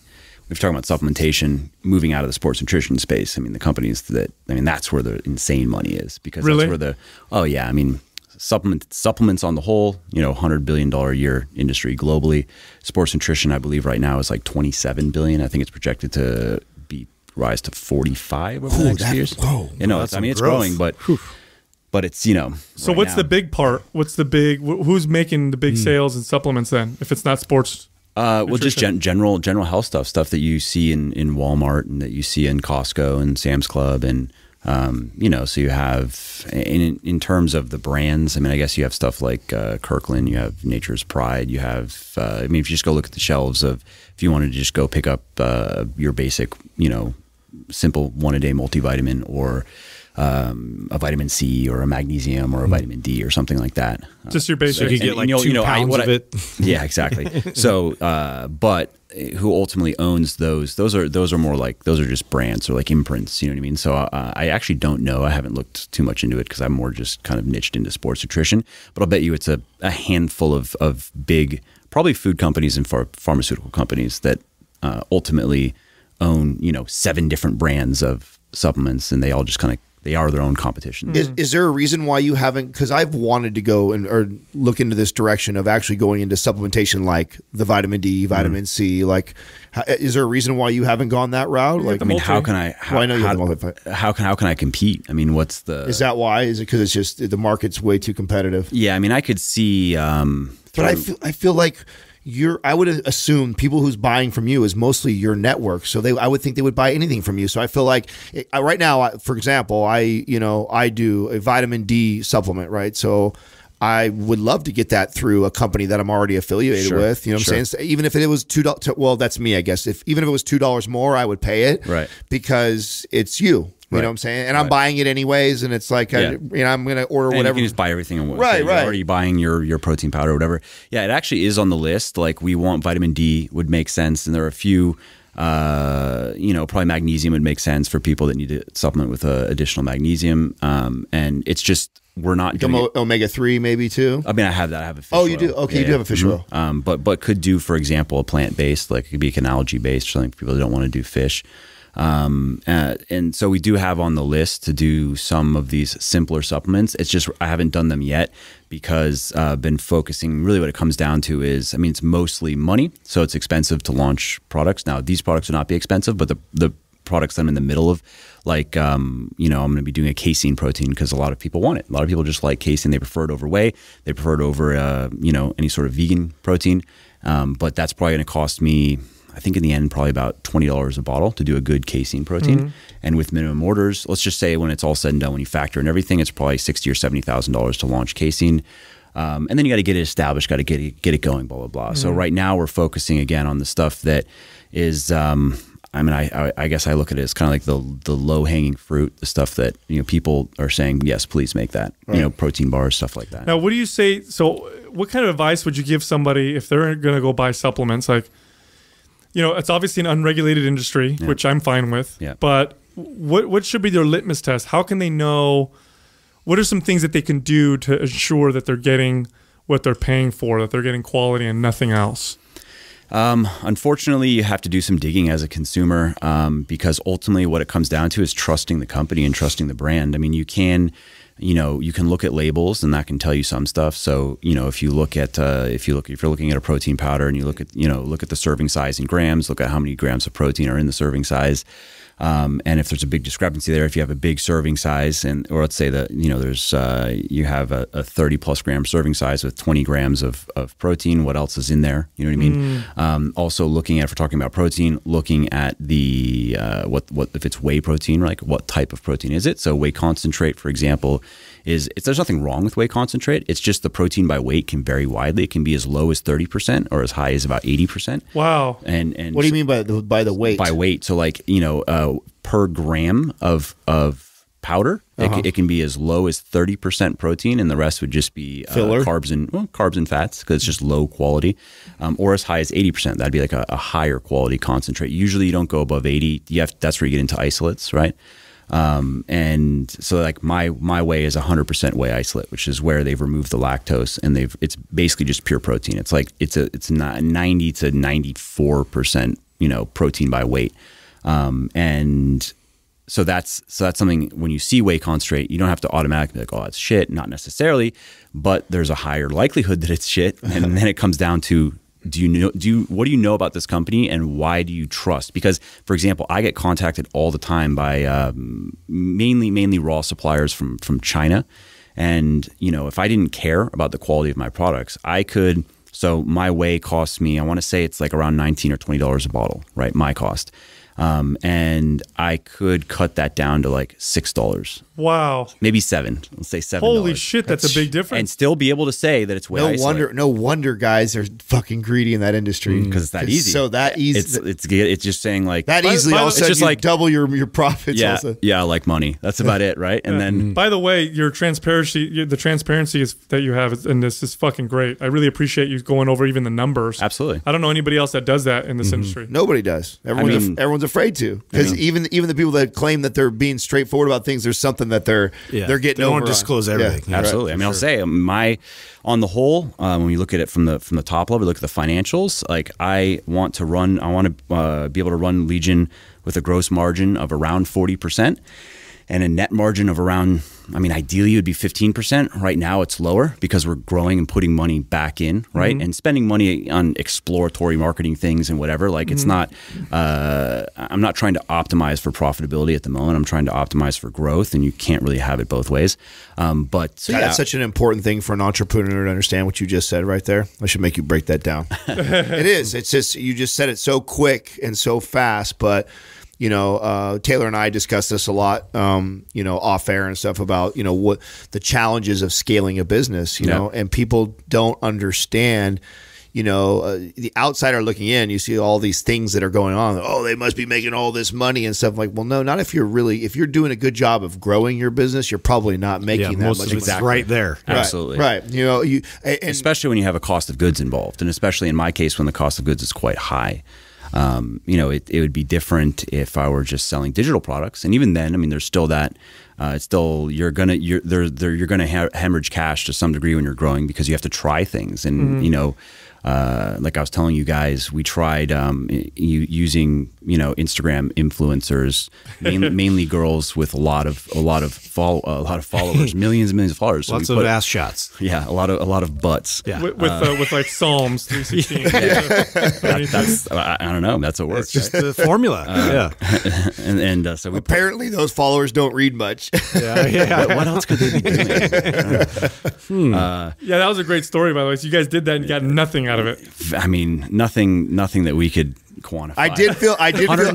we've talked about supplementation moving out of the sports nutrition space. I mean, the companies that I mean, that's where the insane money is because Really? that's where the oh yeah, I mean. Supplement supplements on the whole, you know, hundred billion dollar a year industry globally. Sports nutrition, I believe, right now is like twenty seven billion. I think it's projected to be rise to forty five over the next that- few years. whoa. you know, That's it's, I mean, some it's growth. growing, but but it's you know. so right what's now- the big part? What's the big? wh- Who's making the big sales and supplements then? If it's not sports, Uh, well, just gen- general general health stuff, stuff that you see in, in Walmart and that you see in Costco and Sam's Club, and um, you know, so you have in in terms of the brands. I mean, I guess you have stuff like uh, Kirkland, you have Nature's Pride, you have. Uh, I mean, if you just go look at the shelves of, if you wanted to just go pick up uh, your basic, you know, simple one a day multivitamin or um, a vitamin C or a magnesium or a vitamin D or something like that. just your So basic. you could get like you know- two you know, I- pounds what of I- it. *laughs* yeah, exactly. *laughs* so, uh, but who ultimately owns those? Those are those are more like those are just brands or like imprints. You know what I mean? So uh, I actually don't know. I haven't looked too much into it because I'm more just kind of niched into sports nutrition. But I'll bet you it's a, a handful of of big, probably food companies and phar- pharmaceutical companies that uh, ultimately own you know seven different brands of supplements, and they all just kind of they are their own competition. Is, is there a reason why you haven't? Because I've wanted to go and or look into this direction of actually going into supplementation, like the vitamin D, vitamin C. Like, is there a reason why you haven't gone that route? Like, I mean, how can I? How, Well, I know you how, multi- how can how can I compete? I mean, what's the? is that why? Is it because it's just the market's way too competitive? Yeah, I mean, I could see. Um, But I feel I feel like you're. I would assume people who's buying from you is mostly your network. So they, I would think they would buy anything from you. So I feel like it, I- right now, for example, I you know I do a vitamin D supplement, right? So. I would love to get that through a company that I'm already affiliated Sure, with. You know what sure. I'm saying? So even if it was two dollars, well, that's me, I guess. If even if it was two dollars more, I would pay it, Right. Because it's you. You Right. know what I'm saying? And I'm buying it anyways, and it's like, I, you know, I'm going to order and whatever. you can just buy everything. Right, You're right. already buying your your protein powder or whatever. Yeah, it actually is on the list. Like we want vitamin D would make sense, and there are a few. Uh, you know, probably magnesium would make sense for people that need to supplement with uh, additional magnesium. Um, and it's just we're not Some doing it- omega three, maybe too. I mean, I have that. I have a fish Oh, you oil. do? Okay, you do have a fish mhm. oil. Um, but but could do, for example, a plant based, like it could be an algae based, something for people that don't want to do fish. Um, uh, and so we do have on the list to do some of these simpler supplements. It's just I haven't done them yet because uh, I've been focusing. Really, what it comes down to is, I mean, it's mostly money, so it's expensive to launch products. Now, these products will not be expensive, but the the products that I'm in the middle of, like, um, you know, I'm going to be doing a casein protein because a lot of people want it. A lot of people just like casein. They prefer it over whey. They prefer it over, uh, you know, any sort of vegan protein. Um, but that's probably going to cost me, I think in the end, probably about $20 a bottle to do a good casein protein. And with minimum orders, let's just say when it's all said and done, when you factor in everything, it's probably sixty or $70,000 to launch casein. Um, and then you got to get it established, got to get it, get it going, blah, blah, blah. So right now we're focusing again on the stuff that is, um, I mean, I, I, I guess I look at it as kind of like the the low hanging fruit, the stuff that you know people are saying, yes, please make that. You know, protein bars, stuff like that. Now, what do you say? So, what kind of advice would you give somebody if they're going to go buy supplements? Like, you know, it's obviously an unregulated industry, which I'm fine with. Yeah. But what what should be their litmus test? How can they know? What are some things that they can do to ensure that they're getting what they're paying for, that they're getting quality and nothing else? Um, unfortunately, you have to do some digging as a consumer um, because ultimately, what it comes down to is trusting the company and trusting the brand. I mean, you can you know you can look at labels and that can tell you some stuff. So you know if you look at uh, if you look if you're looking at a protein powder and you look at you know look at the serving size in grams look at how many grams of protein are in the serving size um, and if there's a big discrepancy there if you have a big serving size and or let's say that you know there's uh, you have a, a 30 plus gram serving size with 20 grams of, of protein what else is in there? You know what i mean? Um, also looking at if we're talking about protein looking at the uh, what what if it's whey protein like what type of protein is it? So whey concentrate for example is it's, there's nothing wrong with whey concentrate it's just the protein by weight can vary widely it can be as low as 30% or as high as about 80% Wow. and and What do you mean by the by the weight? by weight. So like you know, uh, per gram of of powder, it, Uh-huh. ca- it can be as low as thirty percent protein, and the rest would just be uh, Filler? carbs and well, carbs and fats because it's just low quality, um, or as high as eighty percent. That'd be like a, a higher quality concentrate. Usually, you don't go above eighty. You have that's where you get into isolates, right? Um, and so like my my whey is 100% whey isolate, which is where they've removed the lactose and they've it's basically just pure protein. It's like it's a it's not 90 to 94% you know protein by weight. Um, and so that's so that's something when you see whey concentrate, you don't have to automatically be like, oh, it's shit. Not necessarily, but there's a higher likelihood that it's shit. And *laughs* then it comes down to do you know do you what do you know about this company and why do you trust? Because for example, I get contacted all the time by um, mainly mainly raw suppliers from from China, and you know if I didn't care about the quality of my products, I could. So my whey costs me, I want to say it's like around nineteen or twenty dollars a bottle, right? My cost. Um, and I could cut that down to like six dollars, Wow. maybe seven. Let's say seven. Holy shit, that's, a big difference. And still be able to say that it's whey no isolate. wonder, no wonder guys are fucking greedy in that industry mm, because it's that easy. So that easy, It's it's it's just saying like that By- easily, by all the- of a it's sudden, just you like- double your your profits. yeah also. yeah like money. That's about it, right? And then By the way, your transparency, the transparency is that you have in this is fucking great. I really appreciate you going over even the numbers. Absolutely. I don't know anybody else that does that in this mm-hmm. industry. Nobody does. Everyone's mean- everyone's afraid to because even even the people that claim that they're being straightforward about things, there's something that they're Yeah. they're getting They don't over. on. disclose Yeah. everything. Yeah. Absolutely. I mean, I'll say um, my on the whole, um, when you look at it from the from the top level, we look at the financials. Like I want to run, I want to uh, be able to run Legion with a gross margin of around forty percent and a net margin of around. I mean, ideally it would be fifteen percent. Right now, it's lower because we're growing and putting money back in, right, and spending money on exploratory marketing things and whatever. Like it's not. Uh, I'm not trying to optimize for profitability at the moment. I'm trying to optimize for growth, and you can't really have it both ways. Um, but so yeah, That's such an important thing for an entrepreneur to understand what you just said right there. I should make you break that down. *laughs* it is. It's just you just said it so quick and so fast, but you know, uh, Taylor and I discussed this a lot, um, you know, off air and stuff about, you know, what the challenges of scaling a business, you Yeah. know, and people don't understand, you know, uh, the outsider looking in, you see all these things that are going on. Oh, they must be making all this money and stuff like, well, no, not if you're really, if you're doing a good job of growing your business, you're probably not making Yeah, that most much of it's money. right there. Right, Absolutely. Right. You know, you and, and especially when you have a cost of goods involved, and especially in my case when the cost of goods is quite high. Um, you know, it, it would be different if I were just selling digital products, and even then, I mean, there's still that. Uh, it's still you're gonna you're there, there you're gonna ha- hemorrhage cash to some degree when you're growing because you have to try things, and you know. Uh, like I was telling you guys, we tried um, y- using you know Instagram influencers, main, *laughs* mainly girls with a lot of a lot of follow, a lot of followers, *laughs* millions and millions of followers. Lots we of put- ass shots. yeah, a lot of a lot of butts. Yeah. With with, uh, with like Psalms *laughs* 316. That's I, I don't know. That's what works. It's just the formula. yeah. and and uh, so we. apparently those followers don't read much. Yeah. Yeah. What, what else could they be doing? yeah, that was a great story, by the way. So you guys did that and got nothing out of it. I mean, nothing, nothing that we could quantify. I did feel I did One hundred feel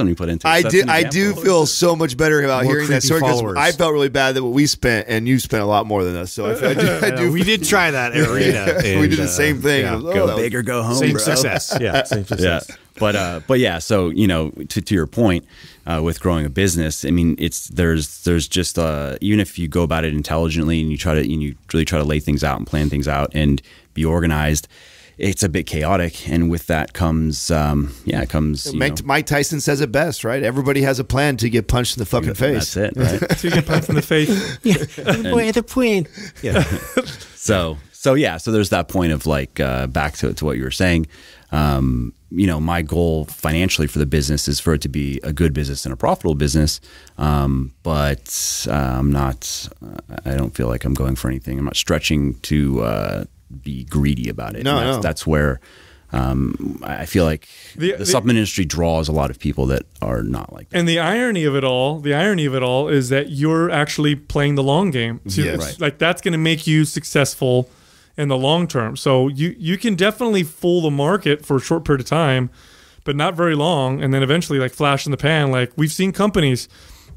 and we put into. it. I So did. I do feel so much better about More hearing that story because. I felt really bad that what we spent and you spent a lot more than us. So I, I do. I *laughs* Yeah, do we did try that arena. *laughs* we and, did the uh, same thing. yeah. It was, oh, Go was- big or go home. Same bro. success. Yeah. Same yeah success. But uh but yeah so you know to, to your point uh, with growing a business i mean it's there's there's just uh even if you go about it intelligently and you try to and you really try to lay things out and plan things out and be organized it's a bit chaotic and with that comes um yeah it comes you Mike, know, Mike Tyson says it best, right? Everybody has a plan to get punched in the fucking face. that's it right *laughs* So you get punched in the face. *laughs* Boy, the point. Yeah. *laughs* so so yeah so there's that point of like uh, back to, to what you were saying um, you know, my goal financially for the business is for it to be a good business and a profitable business. Um, but uh, I'm not. I don't feel like I'm going for anything. I'm not stretching to uh, be greedy about it. No, And that's, no. that's where. Um, I feel like The- the, the- supplement industry draws a lot of people that are not like that. And the irony of it all, the irony of it all is that you're actually playing the long game. So Yes. Right. Like that's going to make you successful in the long term. So you you can definitely fool the market for a short period of time, but not very long. And then eventually, like flash in the pan. Like we've seen companies.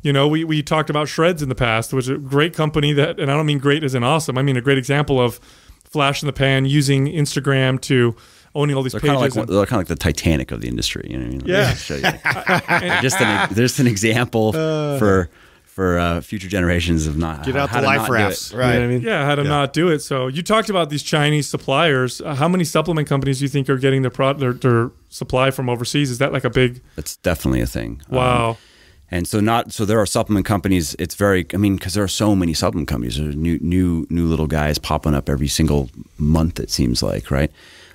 You know, we, we talked about Shreds in the past, which is a great company that, and I don't mean great as in awesome. I mean a great example of flash in the pan using Instagram to owning all these They're kind pages. of like they're kind of like the Titanic of the industry. You know what I mean? Like, Yeah. show you. Just *laughs* an just an example uh. for for uh, future generations of not Get out how the life do it. rafts. You know Right. what I mean? Yeah, how to not do it. So you talked about these Chinese suppliers. Uh, how many supplement companies do you think are getting their, pro- their their supply from overseas? Is that like a big That's definitely a thing. Um, wow? and so not so there are supplement companies. It's very I mean because there are so many supplement companies. There's new new new little guys popping up every single month. It seems like right.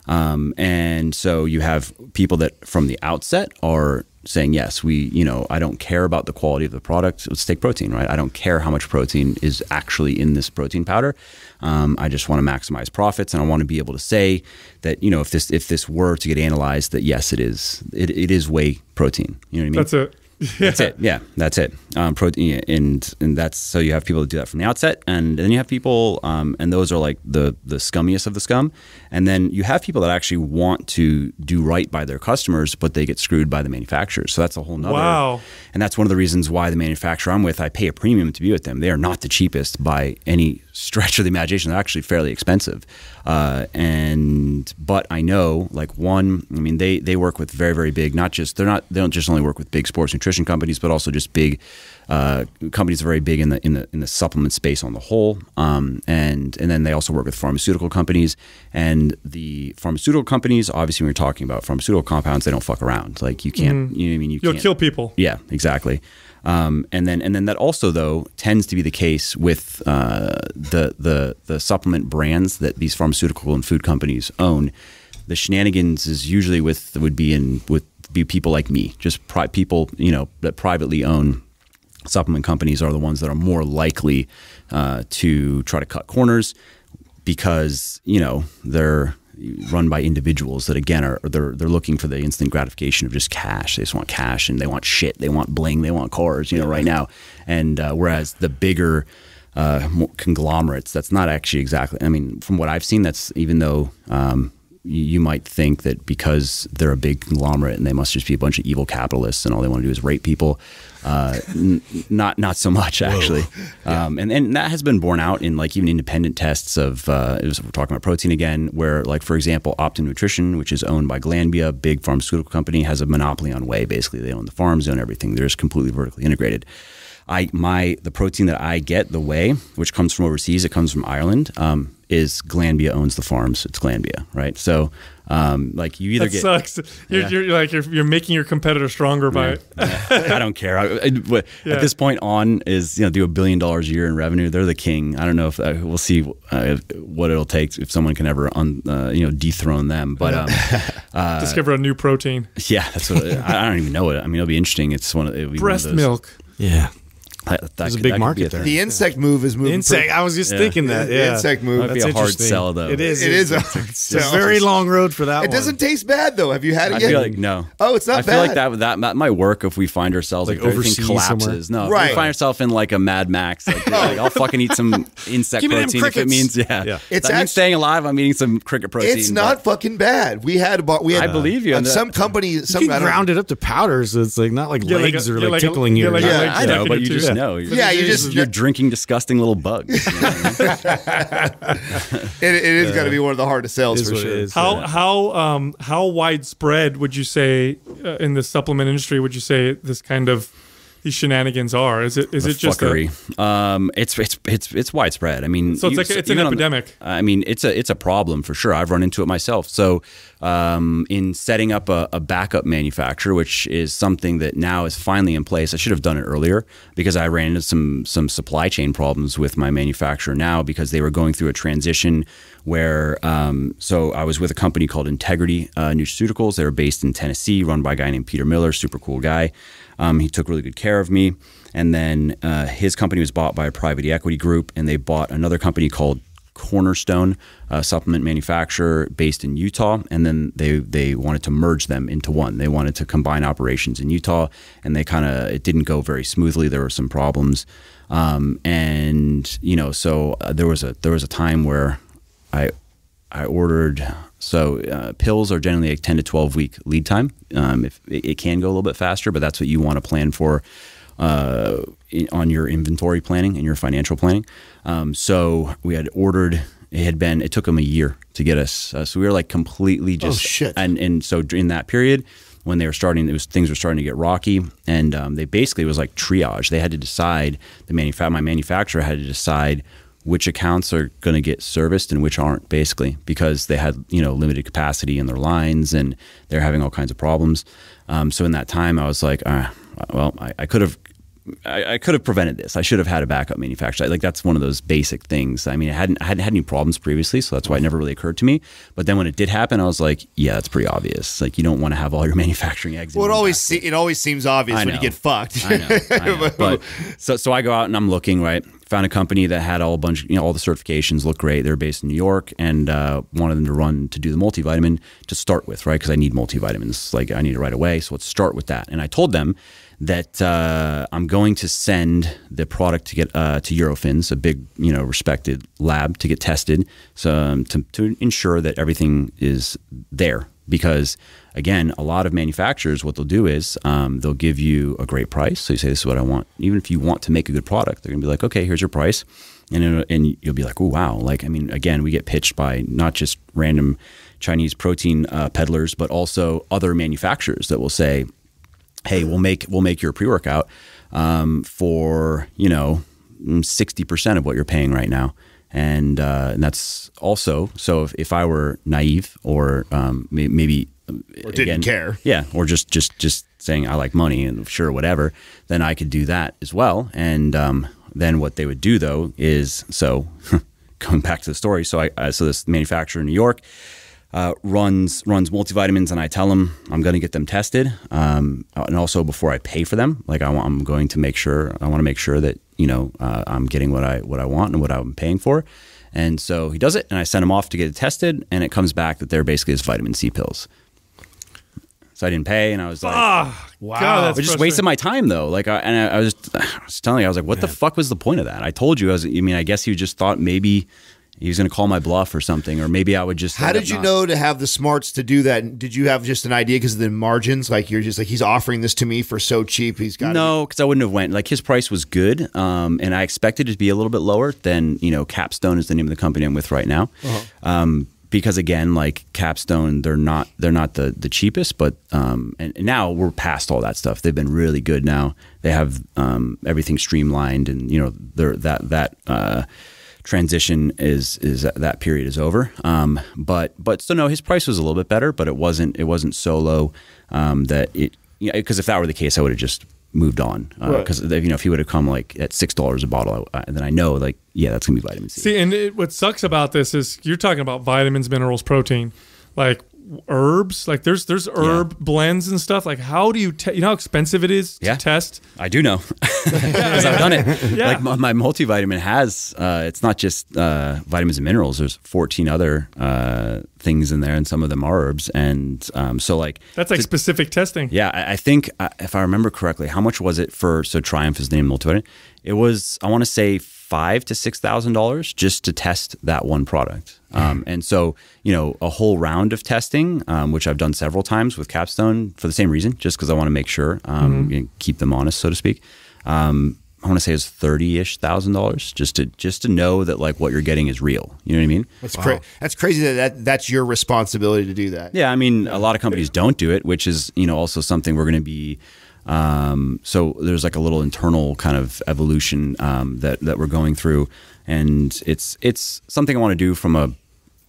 Um, and so you have people that from the outset are saying yes we you know i don't care about the quality of the product let's take protein right i don't care how much protein is actually in this protein powder um, i just want to maximize profits and i want to be able to say that you know if this if this were to get analyzed that yes it is it, it is whey protein you know what i mean That's it. *laughs* that's it. Yeah, that's it. Um, protein, and and that's so you have people that do that from the outset, and then you have people, um, and those are like the the scummiest of the scum, and then you have people that actually want to do right by their customers, but they get screwed by the manufacturers. So that's a whole nother. Wow. And that's one of the reasons why the manufacturer I'm with, I pay a premium to be with them. They are not the cheapest by any stretch of the imagination. They're actually fairly expensive. Uh, and but I know, like one, I mean, they they work with very very big. Not just they're not they don't just only work with big sports nutrition companies, but also just big uh, companies are very big in the in the in the supplement space on the whole. Um, and and then they also work with pharmaceutical companies. And the pharmaceutical companies, obviously, when you're talking about pharmaceutical compounds, they don't fuck around. Like you can't, you know, what I mean, you You'll can't kill people. yeah, exactly. Um, and then and then that also though tends to be the case with uh, the the the supplement brands that these pharmaceutical and food companies own. The shenanigans is usually with would be in with be people like me, just pri- people you know that privately own supplement companies are the ones that are more likely uh, to try to cut corners because you know they're run by individuals that again are they're they're looking for the instant gratification of just cash. They just want cash and they want shit. They want bling. They want cars. You know, right now. And uh, whereas the bigger uh, conglomerates, that's not actually exactly. I mean, from what I've seen, that's even though. Um, you might think that because they're a big conglomerate and they must just be a bunch of evil capitalists and all they want to do is rape people. Uh, n- not not so much actually, um, and and that has been borne out in like even independent tests of uh, it was, we're talking about protein again, where like for example, Optimum Nutrition, which is owned by Glanbia, big pharmaceutical company, has a monopoly on whey. Basically, they own the farms, they own everything. They're just completely vertically integrated. I my the protein that I get the whey, which comes from overseas, it comes from Ireland. Um, is Glanbia owns the farms? It's Glanbia, right? So, um, like you either That get sucks. You're, Yeah. you're like you're, you're making your competitor stronger by it. I don't care. I, I- but Yeah. At this point on is you know do a billion dollars a year in revenue. They're the king. I don't know if uh, we'll see uh, what it'll take if someone can ever un, uh, you know dethrone them. But um, *laughs* Discover a new protein. yeah, that's what I, I don't even know it. I mean, it'll be interesting. It's one of it'll be one of Breast those- milk. Yeah. That, that There's a big that could be market thing. there. The insect move is moving. Insect. pretty- I was just Yeah. thinking that. The insect move. Might be That's a hard sell though. It is. It is a It's, hard sell. a very long road for that It one. doesn't taste bad though. Have you had it I yet? feel like no. Oh, it's not bad. I feel like that, that that might work if we find ourselves like, Like everything overseas collapses. No, if Right. we find ourselves in like a Mad Max. Like, *laughs* oh. like, I'll fucking eat some insect Give protein if it means yeah. Yeah. It's that means staying alive. I'm eating some cricket protein. It's not fucking bad. We had about we had. I believe you on that. Some company, You some can I don't- ground it up to powder, so it's like not like legs are like, like tickling yeah, you. Yeah, leg I stuck know, in but your you just Yeah. know. Yeah, you just- you're drinking disgusting little bugs. you know I *laughs* mean? It, it is going to be one of the hardest sales for sure. How Yeah. how um how widespread would you say uh, in the supplement industry would you say this kind of these shenanigans are? Is it is it just a, fuckery. um, it's it's it's it's widespread. I mean, So it's you- like a- it's an on the- epidemic. I mean, it's a it's a problem for sure. I've run into it myself. So, um, in setting up a, a backup manufacturer, which is something that now is finally in place, I should have done it earlier because I ran into some some supply chain problems with my manufacturer now because they were going through a transition where um, so I was with a company called Integrity uh, Nutraceuticals. They were based in Tennessee, run by a guy named Peter Miller, super cool guy. Um, he took really good care of me. And then uh, his company was bought by a private equity group, and they bought another company called Cornerstone, a supplement manufacturer based in Utah, and then they they wanted to merge them into one. They wanted to combine operations in Utah, and they kind of it didn't go very smoothly. There were some problems, um, and you know, so uh, there was a there was a time where I I ordered. So uh, pills are generally a ten to twelve week lead time. Um, if it, can go a little bit faster, but that's what you want to plan for uh, in, on your inventory planning and your financial planning. Um, so we had ordered. It had been. It took them a year to get us. Uh, so we were like completely just. Oh shit. And and so in that period. When they were starting, it was things were starting to get rocky, and um, they basically it was like triage. They had to decide. The manufa- my manufacturer had to decide which accounts are going to get serviced and which aren't basically because they had you know limited capacity in their lines and they're having all kinds of problems. Um, so in that time i was like uh, well i, I could have I, I could have prevented this. I should have had a backup manufacturer. Like that's one of those basic things. I mean, I hadn't I hadn't had any problems previously, so that's why it never really occurred to me. But then when it did happen, I was like, yeah, that's pretty obvious. Like you don't want to have all your *laughs* manufacturing eggs. in Well, it always se- it always seems obvious when you get fucked. I know, I know. *laughs* But so so I go out and I'm looking right. Found a company that had all a bunch, you know, all the certifications look great. They're based in New York, and uh, wanted them to run to do the multivitamin to start with, right? Because I need multivitamins, like I need it right away. So let's start with that. And I told them that uh, I'm going to send the product to get uh, to Eurofins, a big, you know, respected lab, to get tested, so um, to, to ensure that everything is there. Because again, a lot of manufacturers, what they'll do is um, they'll give you a great price. So you say, "This is what I want." Even if you want to make a good product, they're gonna be like, "Okay, here's your price," and and you'll be like, "Oh wow!" Like I mean, again, we get pitched by not just random Chinese protein uh, peddlers, but also other manufacturers that will say, hey, we'll make we'll make your pre workout um, for you know sixty percent of what you're paying right now, and, uh, and that's also so if, if I were naive or um, may, maybe Or didn't care. yeah, or just just just saying I like money and sure whatever, then I could do that as well. And um, then what they would do though is so *laughs* going back to the story. So I uh, so this manufacturer in New York uh, runs runs multivitamins, and I tell them I'm going to get them tested, um, and also before I pay for them, like I want, I'm going to make sure I want to make sure that you know uh, I'm getting what I what I want and what I'm paying for. And so he does it, and I send him off to get it tested, and it comes back that they're basically his vitamin C pills. So I didn't pay, and I was like, Ah, wow. God, that's I just wasted my time though. Like, I, and I, I was, *sighs* I was telling you, I was like, what the fuck was the point of that? I told you, I was, I mean, I guess you just thought maybe he was going to call my bluff or something, or maybe I would just. How did you not- know to have the smarts to do that? Did you have just an idea because of the margins? Like you're just like he's offering this to me for so cheap. He's got No, because I wouldn't have went. Like his price was good, um, and I expected it to be a little bit lower than you know. Capstone is the name of the company I'm with right now. Um, because again, like Capstone, they're not they're not the the cheapest, but um, and, and now we're past all that stuff. They've been really good now. They have um, everything streamlined, and you know they're that that. Uh, transition is is that period is over. Um, but but so no his price was a little bit better but it wasn't it wasn't so low um, that it because if that were the case I would have just moved on because you know if he would have come like at six dollars a bottle uh, then I know like yeah that's gonna be vitamin C. See, and it, what sucks about this is you're talking about vitamins, minerals, protein, like herbs. Like there's there's herb blends and stuff. Like how do you te- you know how expensive it is to Yeah. test? I do know *laughs* because I've done it. Yeah. Like my, my multivitamin has, uh, it's not just uh, vitamins and minerals. There's 14 other uh, things in there, and some of them are herbs. And um, so, like, That's like specific testing. yeah, I, I think uh, if I remember correctly, how much was it for? So Triumph is the name of the multivitamin. It was, I want to say, five to six thousand dollars just to test that one product. Um, and so, you know, a whole round of testing, um, which I've done several times with Capstone for the same reason, just because I want to make sure, um, you know, keep them honest, so to speak. Um, I want to say it's thirty ish thousand dollars just to just to know that like what you're getting is real. You know what I mean? That's cra- That's crazy that, that that's your responsibility to do that. Yeah, I mean, a lot of companies don't do it, which is you know also something we're going to be. Um, so there's like a little internal kind of evolution um, that that we're going through, and it's it's something I want to do from a.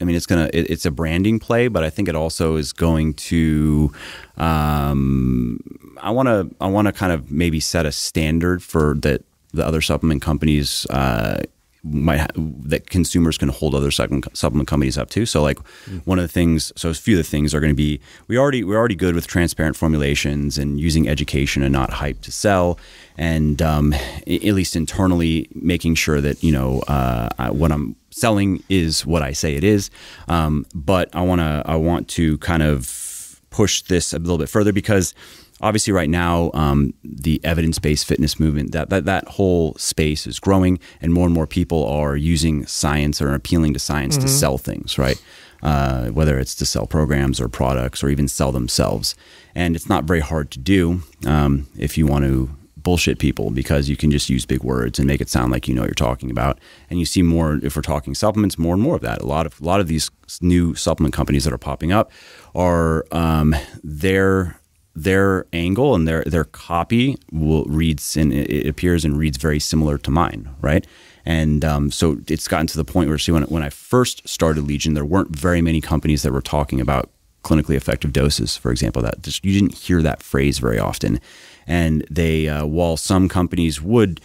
I mean, it's gonna it, it's a branding play, but I think it also is going to. Um, I want to I want to kind of maybe set a standard for that the other supplement companies. Uh, might ha- that consumers can hold other supplement, companies up to. So like one of the things, so a few of the things are going to be we already we're already good with transparent formulations and using education and not hype to sell, and um, at least internally making sure that you know uh, I- what I'm selling is what I say it is. Um, but I want to I want to kind of push this a little bit further because obviously right now um, the evidence-based fitness movement that, that that whole space is growing and more and more people are using science or appealing to science to sell things right uh, whether it's to sell programs or products or even sell themselves and it's not very hard to do um, if you want to bullshit people because you can just use big words and make it sound like you know what you're talking about. And you see more if we're talking supplements, more and more of that. A lot of a lot of these new supplement companies that are popping up are um, their their angle and their their copy will reads and it appears and reads very similar to mine, right? And um, so it's gotten to the point where see when when I first started Legion, there weren't very many companies that were talking about clinically effective doses, for example. That just you didn't hear that phrase very often. And they, uh, while some companies would,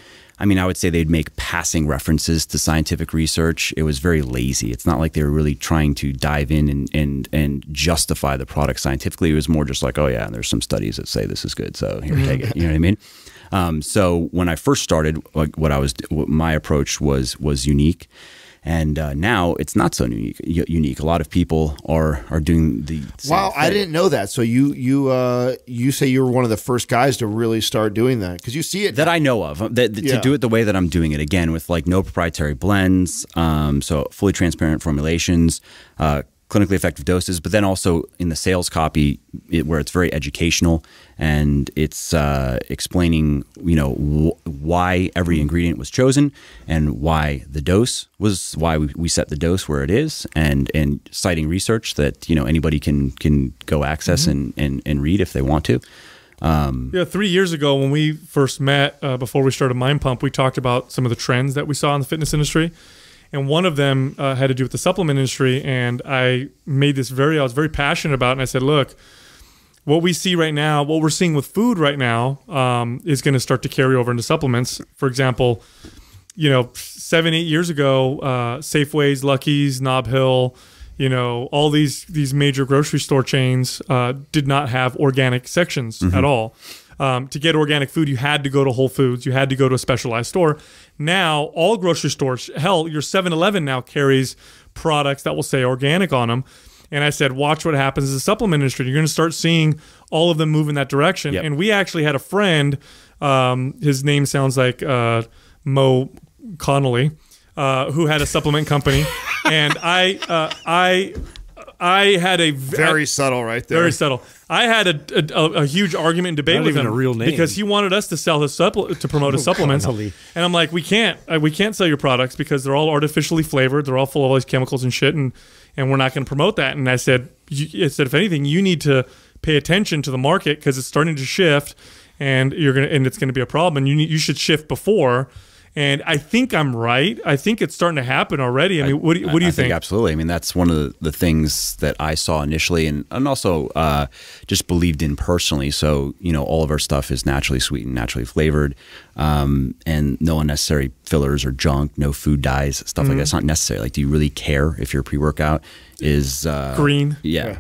I mean, I would say they'd make passing references to scientific research. It was very lazy. It's not like they were really trying to dive in and and and justify the product scientifically. It was more just like, oh yeah, there's some studies that say this is good, so here, take it. You know what I mean? Um, so when I first started, like what I was, what my approach was was unique, and uh, now it's not so unique. Unique. A lot of people are are doing the. same Wow, I didn't know that. So you you uh, you say you were one of the first guys to really start doing that because you see it that I know of. That, that- Yeah. To do it the way that I'm doing it again with like no proprietary blends, um, so fully transparent formulations, uh, clinically effective doses, but then also in the sales copy it, where it's very educational and it's uh, explaining you know wh- why every ingredient was chosen and why the dose was why we, we set the dose where it is and and citing research that you know anybody can can go access and, and and read if they want to. Yeah, three years ago when we first met, uh, before we started Mind Pump, we talked about some of the trends that we saw in the fitness industry, and one of them uh, had to do with the supplement industry. And I made this very, I was very passionate about, it, and I said, look, what we see right now, what we're seeing with food right now, um, is going to start to carry over into supplements. For example, you know, seven, eight years ago, uh, Safeways, Lucky's, Nob Hill, you know, all these these major grocery store chains uh, did not have organic sections at all. Um, to get organic food, you had to go to Whole Foods, you had to go to a specialized store. Now, all grocery stores, hell, your 7 Eleven now carries products that will say organic on them. And I said, watch what happens in the supplement industry. You're going to start seeing all of them move in that direction. Yep. And we actually had a friend, um, his name sounds like uh, Mo Connolly, uh, who had a supplement company. *laughs* and I, uh, I, I had a very subtle right there. very subtle. I had a, a, a huge argument and debate Not with even him a real name. because he wanted us to sell his supple- to promote his supplements, Connolly. and I'm like, we can't, uh, we can't sell your products because they're all artificially flavored, they're all full of all these chemicals and shit, and and we're not going to promote that. And I said, you, I said, if anything, you need to pay attention to the market because it's starting to shift, and you're gonna, and it's going to be a problem, and you need, you should shift before. And I think I'm right. I think it's starting to happen already. I mean, what do you, what do you I think? Absolutely. I mean, that's one of the, the things that I saw initially and, and also uh, just believed in personally. So, you know, all of our stuff is naturally sweetened, naturally flavored, um, and no unnecessary fillers or junk, no food dyes, stuff Mm-hmm. like that's not necessary. Like, do you really care if your pre workout is uh, Green, Yeah.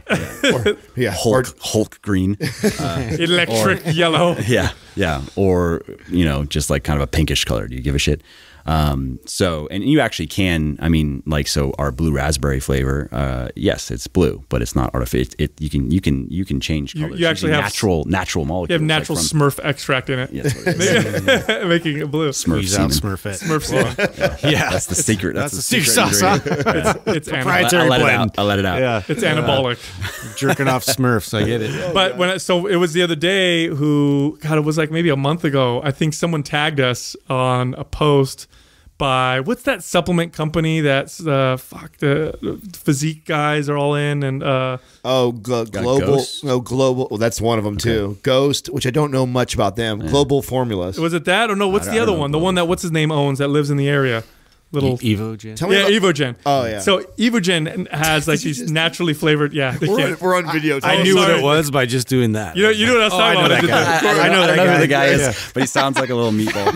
Yeah, *laughs* Hulk, or- Hulk green. *laughs* electric yellow. *laughs* yeah, yeah, or you know, just like kind of a pinkish color. Do you give a shit? Um, so, and you actually can. I mean, like, so our blue raspberry flavor. Uh, yes, it's blue, but it's not artificial. It, you can you can you can change You- colors. you actually have- natural natural molecules. You have like natural from- Smurf extract in it, Yeah, that's what it is. *laughs* *laughs* making it blue. Smurf Squeeze out semen. Smurfette. Smurf semen. *laughs* Yeah, That's the secret. That's, That's the the secret sauce, huh? It's, anab- Proprietary I'll let it blend. out. I'll let it out. Yeah, it's anabolic. jerking off Smurfs. I get it. But when I, so it was the other day, who God, it was like maybe a month ago. I think someone tagged us on a post by what's that supplement company that's uh fuck the, the physique guys are all in and uh Oh, glo- global. Ghost? No, global. Well, that's one of them too. Ghost, which I don't know much about them. Global formulas. was it that or no? What's I the don't other one? The one that what's his name owns that lives in the area. Little Evogen. Tell me yeah, about- Evogen. Oh, yeah. So Evogen has *laughs* like these naturally flavored. Yeah, we're, on, can't. we're on video. I Oh, knew what it was by just doing that. You know, you know what I was Oh, talking I know about. that Is it guy. the- I, I know, know I that know who the guy Yeah, is, but he sounds like a little meatball.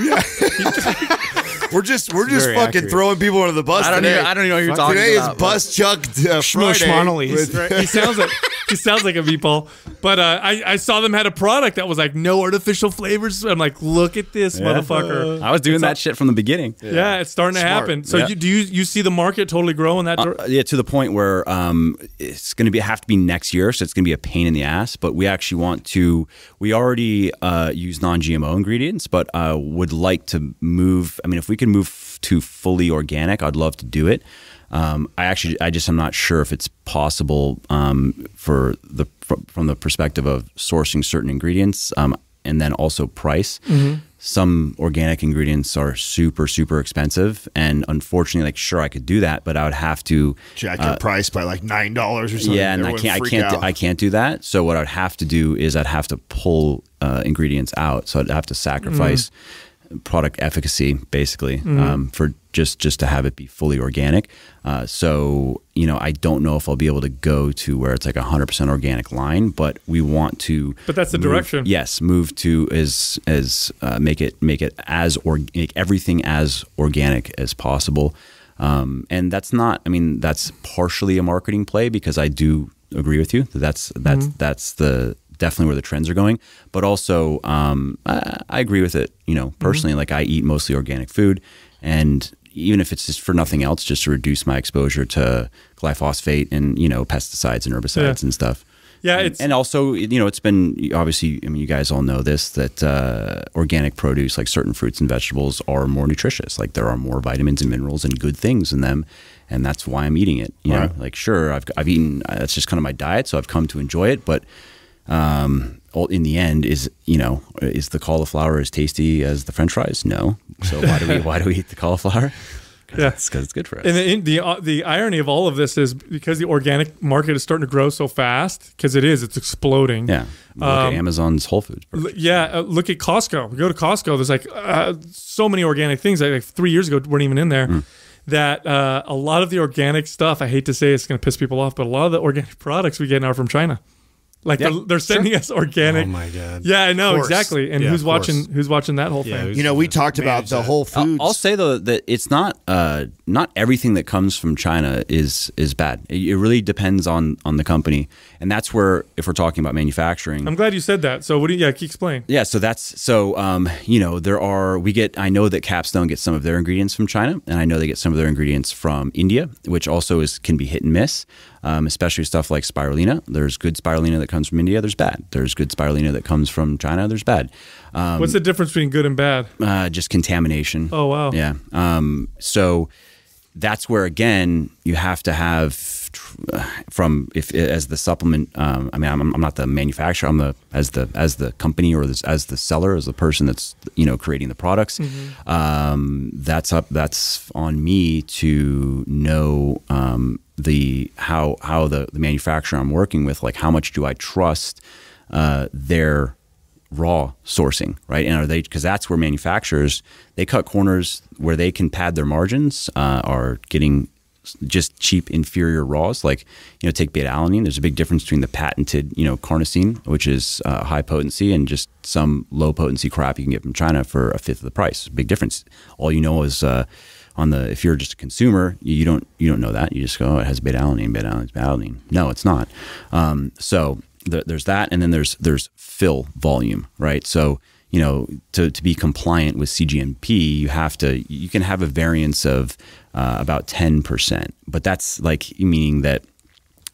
*laughs* *laughs* we're just we're just fucking accurate. throwing people under the bus. I don't today. even- I don't even know who you're talking Today about, Today is Bus Chuck uh, Friday. With- Right? *laughs* He sounds like he sounds like a meatball. But uh, I, I saw them had a product that was like no artificial flavors. I'm like, look at this motherfucker. I was doing that shit from the beginning. yeah. it's starting to happen. So Yeah. you do you you see the market totally grow in that? Uh, yeah, to the point where um, it's going to be have to be next year, so it's going to be a pain in the ass. But we actually want to. We already uh, use non-GMO ingredients, but uh, would like to move. I mean, if we can move to fully organic, I'd love to do it. Um, I actually, I just, am not sure if it's possible um, for the from, from the perspective of sourcing certain ingredients, um, and then also price. Some organic ingredients are super, super expensive, and unfortunately, like sure, I could do that, but I would have to Jack your price by like nine dollars or something. yeah, and I can't, I can't, out. I can't do that. So what I'd have to do is I'd have to pull uh, ingredients out. So I'd have to sacrifice product efficacy, basically, um, for just just to have it be fully organic. Uh, so you know, I don't know if I'll be able to go to where it's like a hundred percent organic line, but we want to. But that's the move- direction. Yes, move to as as uh, make it make it as or make everything as organic as possible. Um, and that's not. I mean, that's partially a marketing play because I do agree with you that that's that's Mm-hmm. that's the definitely where the trends are going. But also, um, I, I agree with it. You know, personally, Mm-hmm. like I eat mostly organic food, and even if it's just for nothing else, just to reduce my exposure to glyphosate and you know pesticides and herbicides Yeah. and stuff. Yeah, And- it's- and also you know it's been obviously I mean you guys all know this that uh, organic produce like certain fruits and vegetables are more nutritious like there are more vitamins and minerals and good things in them and that's why I'm eating it you know like sure I've I've eaten uh, that's just kind of my diet so I've come to enjoy it but um, all- in the end is you know is the cauliflower as tasty as the French fries no so why do we *laughs* why do we eat the cauliflower Yeah. it's because it's good for us And the the uh, the irony of all of this is because the organic market is starting to grow so fast because it is it's exploding. yeah look Um, at Amazon's Whole Foods Yeah, uh, look at Costco. We go to Costco. There's like uh, so many organic things that like three years ago weren't even in there. Hmm. That uh, a lot of the organic stuff, I hate to say it's going to piss people off, but a lot of the organic *laughs* products we get now are from China. Like Yeah, they're, they're sending us organic. Oh my God. Yeah, I know exactly. And Yeah, who's watching? Who's watching that whole Yeah, thing? who's- You know, we talked about the that. Whole I'll- I'll say though that it's not uh, not everything that comes from China is is bad. It, it really depends on on the company, and that's where if we're talking about manufacturing. I'm glad you said that. So what do you? Yeah, keep explain. yeah, so that's so um, you know there are we get I know that Capstone gets some of their ingredients from China, and I know they get some of their ingredients from India, which also is can be hit and miss, um, especially stuff like spirulina. There's good spirulina that comes from India. There's bad. There's good spirulina that comes from China. There's bad. Um, What's the difference between good and bad? uh, just contamination. Oh, wow. Yeah. Um, so that's where again you have to have from if as the supplement. Um, I mean, I'm, I'm not the manufacturer. I'm the as the as the company or this, as the seller, as the person that's you know creating the products. Um, that's up. That's on me to know um, the how how the the manufacturer I'm working with. Like, how much do I trust uh, their raw sourcing, right? And are they because that's where manufacturers they cut corners where they can pad their margins, uh, are getting just cheap inferior raws. Like you know, take beta alanine. There's a big difference between the patented you know CarnoSyn, which is uh, high potency, and just some low potency crap you can get from China for a fifth of the price. Big difference. All you know is. Uh, on the, if you're just a consumer, you, don't you don't know that. You just go, oh, it has beta alanine, beta alanine, beta alanine. No, it's not. Um, so th- there's that, and then there's there's fill volume, right? So you know to to be compliant with CGMP, you have to you can have a variance of uh, about ten percent, but that's like meaning that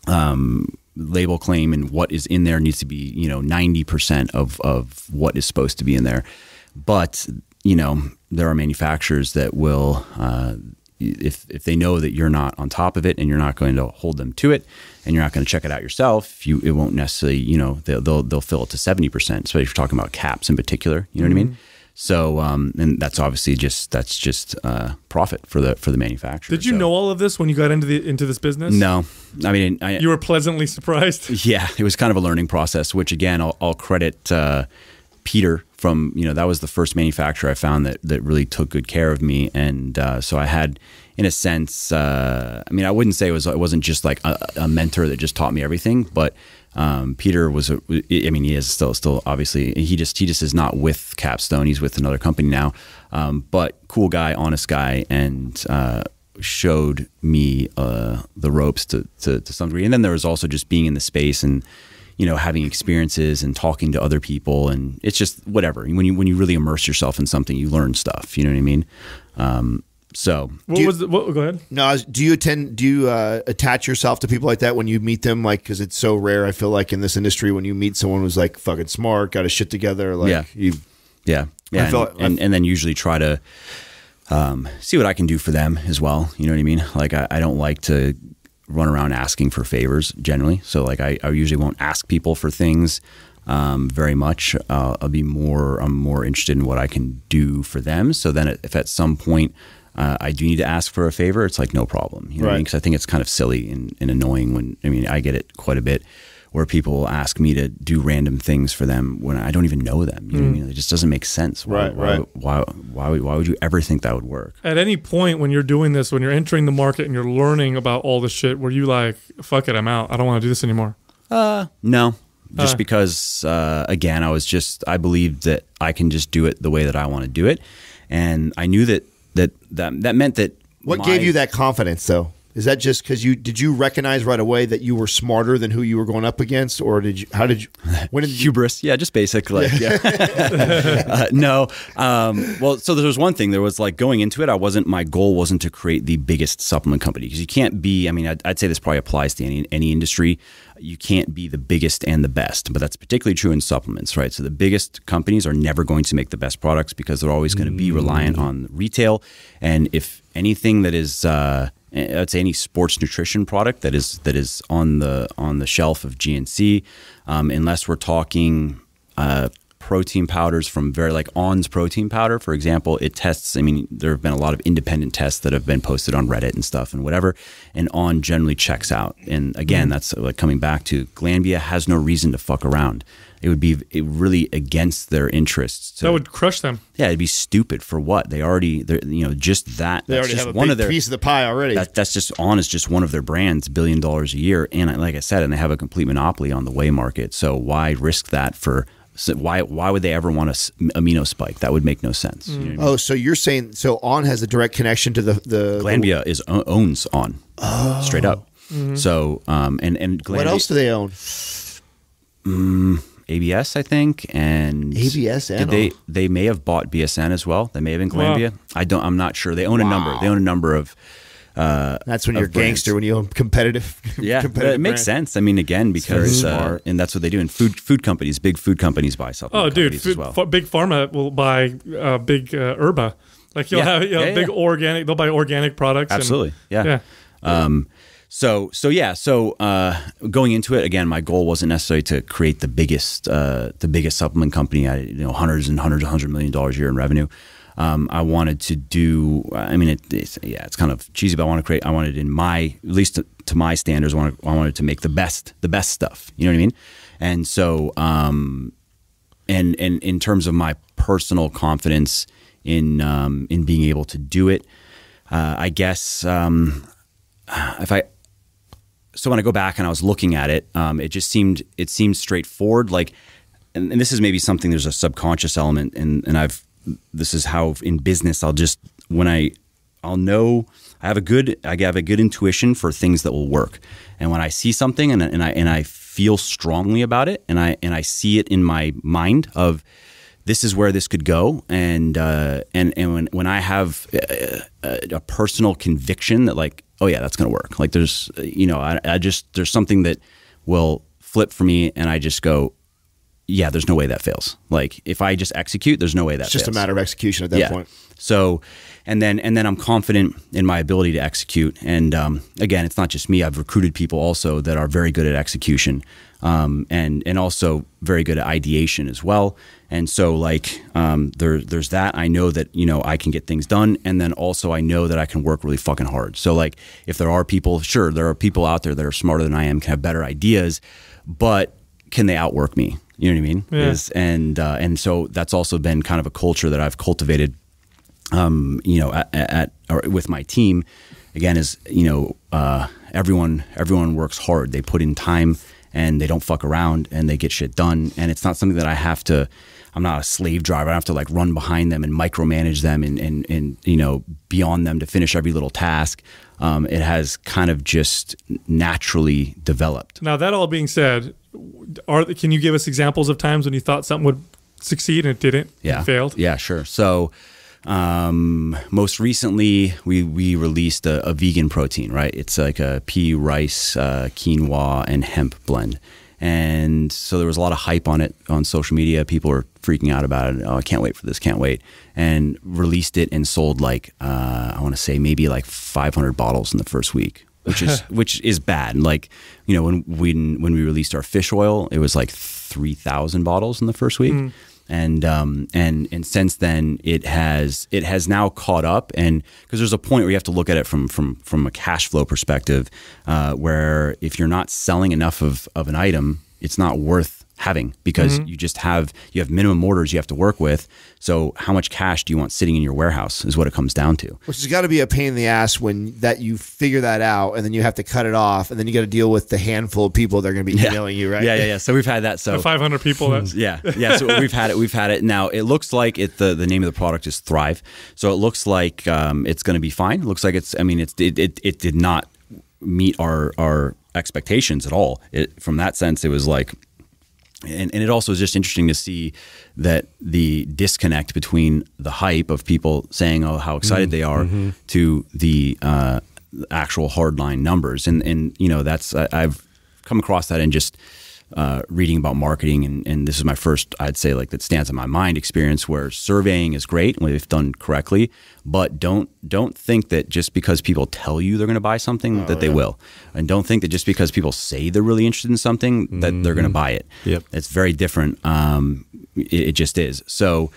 um, label claim and what is in there needs to be you know 90% of of what is supposed to be in there but you know there are manufacturers that will uh, if if they know that you're not on top of it and you're not going to hold them to it and you're not going to check it out yourself you it won't necessarily you know they'll they'll, they'll fill it to 70% especially if you're talking about caps in particular you know what I mean so um, and that's obviously just that's just uh, profit for the for the manufacturer Did you So- know all of this when you got into the into this business? no I mean I, You were pleasantly surprised. *laughs* yeah, it was kind of a learning process, which again, I'll, I'll credit uh, Peter from, you know, that was the first manufacturer I found that, that really took good care of me. And uh, so I had, in a sense, uh, I mean, I wouldn't say it was, it wasn't just like a, a mentor that just taught me everything, but Um, Peter was, a, I mean, he is still, still obviously, he just, he just is not with Capstone. He's with another company now. Um, but cool guy, honest guy, and uh, showed me uh, the ropes to, to, to some degree. And then there was also just being in the space and, you know, having experiences and talking to other people. And it's just whatever. When you, when you really immerse yourself in something, you learn stuff. You know what I mean? Um, so What you- was the, what, go ahead. No, was- do you attend? Do you uh, attach yourself to people like that when you meet them? Like, because it's so rare. I feel like in this industry, when you meet someone who's like fucking smart, got his shit together, like Yeah. you. Yeah, yeah, feel- and, and, and then usually try to um, see what I can do for them as well. You know what I mean? Like I, I don't like to run around asking for favors generally. So like I, I usually won't ask people for things um, very much. Uh, I'll be more I'm more interested in what I can do for them. So then if at some point uh, I do need to ask for a favor, it's like no problem. You know what I Right. mean? Because I think it's kind of silly and, and annoying when I mean I get it quite a bit where people ask me to do random things for them when I don't even know them. You know what I mean? It just doesn't make sense. Why, Right, why, right. Why, why, would, why would you ever think that would work? At any point when you're doing this, when you're entering the market and you're learning about all this shit, were you like, fuck it, I'm out. I don't want to do this anymore. Uh, No, just Uh. because uh, again, I was just I believed that I can just do it the way that I want to do it, and I knew that that that, that meant that. What my- gave you that confidence, though? Is that just because you did you recognize right away that you were smarter than who you were going up against, or did you? How did you? When did you? hubris yeah just basic like yeah, *laughs* uh, no um, well so there was one thing there was like going into it i wasn't my goal wasn't to create the biggest supplement company because you can't be i mean I'd, I'd say this probably applies to any, any industry you can't be the biggest and the best but that's particularly true in supplements right so the biggest companies are never going to make the best products because they're always going to be reliant on retail and if anything that is uh, I'd say any sports nutrition product that is that is on the on the shelf of GNC, um, unless we're talking uh, protein powders from very like On's protein powder, for example, it tests. I mean, there have been a lot of independent tests that have been posted on Reddit and stuff and whatever, and On generally checks out. And again, that's like coming back to Glanbia has no reason to fuck around. It would be it really against their interests. To, That would crush them. yeah, it'd be stupid for what they already. They're you know just that. They that's already just have a one big of their piece of the pie already. that, that's just on is just one of their brands, billion dollars a year, and I- like I said, and they have a complete monopoly on the whey market. So why risk that for? So why why would they ever want a s- amino spike? That would make no sense. You know what I mean? oh, so you're saying so On has a direct connection to the the Glanbia is owns on straight up. So um and and Glanbia, What else do they own? ABS I think and ABS and did they they may have bought BSN as well. They may have been Glanbia. I don't. I'm not sure. They own a number. They own a number of. That's when you're a gangster brands. when you own competitive. *laughs* Yeah, competitive it makes brands. sense. I mean, again, because uh, and that's what they do. And food food companies, big food companies buy something. Oh, dude, companies food, as well. ph- big pharma will buy uh, big uh, herba. Like you'll Yeah. have you know, Yeah, big yeah. organic. They'll buy organic products. and- Absolutely, yeah. yeah. Um, so so yeah, so uh, going into it again, my goal wasn't necessarily to create the biggest uh, the biggest supplement company. I you know hundreds and hundreds, hundred million dollars a year in revenue. Um, I wanted to do. I mean, it, it's, yeah, it's kind of cheesy, but I want to create. I wanted in my at least to, to my standards. I wanted, I wanted to make the best the best stuff. You know what I mean? And so um, and and in terms of my personal confidence in um, in being able to do it, uh, I guess um, if I so when I go back and I was looking at it, um, it just seemed it seemed straightforward. Like, and, and this is maybe something there's a subconscious element, and and I've this is how in business I'll just when I I'll know I have a good I have a good intuition for things that will work, and when I see something and and I and I feel strongly about it, and I and I see it in my mind of this is where this could go and uh, and and when when I have a, a, a personal conviction that like oh yeah that's gonna work. Like there's you know I, I just there's something that will flip for me and I just go yeah there's no way that fails like if I just execute there's no way that It's just a matter of execution at that point. So, and then and then I'm confident in my ability to execute. And um, again, it's not just me. I've recruited people also that are very good at execution, um, and and also very good at ideation as well. And so, like, um, there there's that. I know that you know I can get things done, and then also I know that I can work really fucking hard. So, like, if there are people, sure, there are people out there that are smarter than I am, can have better ideas, but can they outwork me? You know what I mean? Yeah. Is and uh, and so that's also been kind of a culture that I've cultivated um, you know, at, at or with my team, again, is you know, uh, everyone everyone works hard. They put in time and they don't fuck around and they get shit done. And it's not something that I have to. I'm not a slave driver. I have to like run behind them and micromanage them and and, and you know be on them to finish every little task. Um, it has kind of just naturally developed. Now that all being said, are can you give us examples of times when you thought something would succeed and it didn't? yeah It failed. yeah sure so um, most recently we we released a, a vegan protein right it's like a pea rice uh, quinoa and hemp blend and so there was a lot of hype on it on social media. People were freaking out about it. Oh i can't wait for this. Can't wait. And released it and sold like uh, i want to say maybe like 500 bottles in the first week which is *laughs* which is bad. Like you know when when when we released our fish oil it was like 3000 bottles in the first week and um, and and since then it has it has now caught up. And because there's a point where you have to look at it from from from a cash flow perspective uh, where if you're not selling enough of of an item it's not worth having because you just have you have minimum orders you have to work with so how much cash do you want sitting in your warehouse is what it comes down to Which has got to be a pain in the ass when that you figure that out and then you have to cut it off and then you got to deal with the handful of people that are going to be emailing you, right? yeah yeah yeah so we've had that so The 500 people. That's *laughs* yeah, yeah. So we've had it. We've had it. Now it looks like it. The, the name of the product is Thrive. So it looks like um, it's going to be fine. It looks like it's. I mean, it's it, it, it did not meet our our expectations at all. It, from that sense, it was like. And, and it also is just interesting to see that the disconnect between the hype of people saying, "Oh, how excited they are," to the uh, actual hardline numbers, and and you know that's I, I've come across that in just uh, reading about marketing, and, and this is my first, I'd say, like that stands in my mind experience where surveying is great when it's done correctly, but don't don't think that just because people tell you they're going to buy something that they will, and don't think that just because people say they're really interested in something that they're going to buy it. Yep. it's very different. Um, it, it just is. So.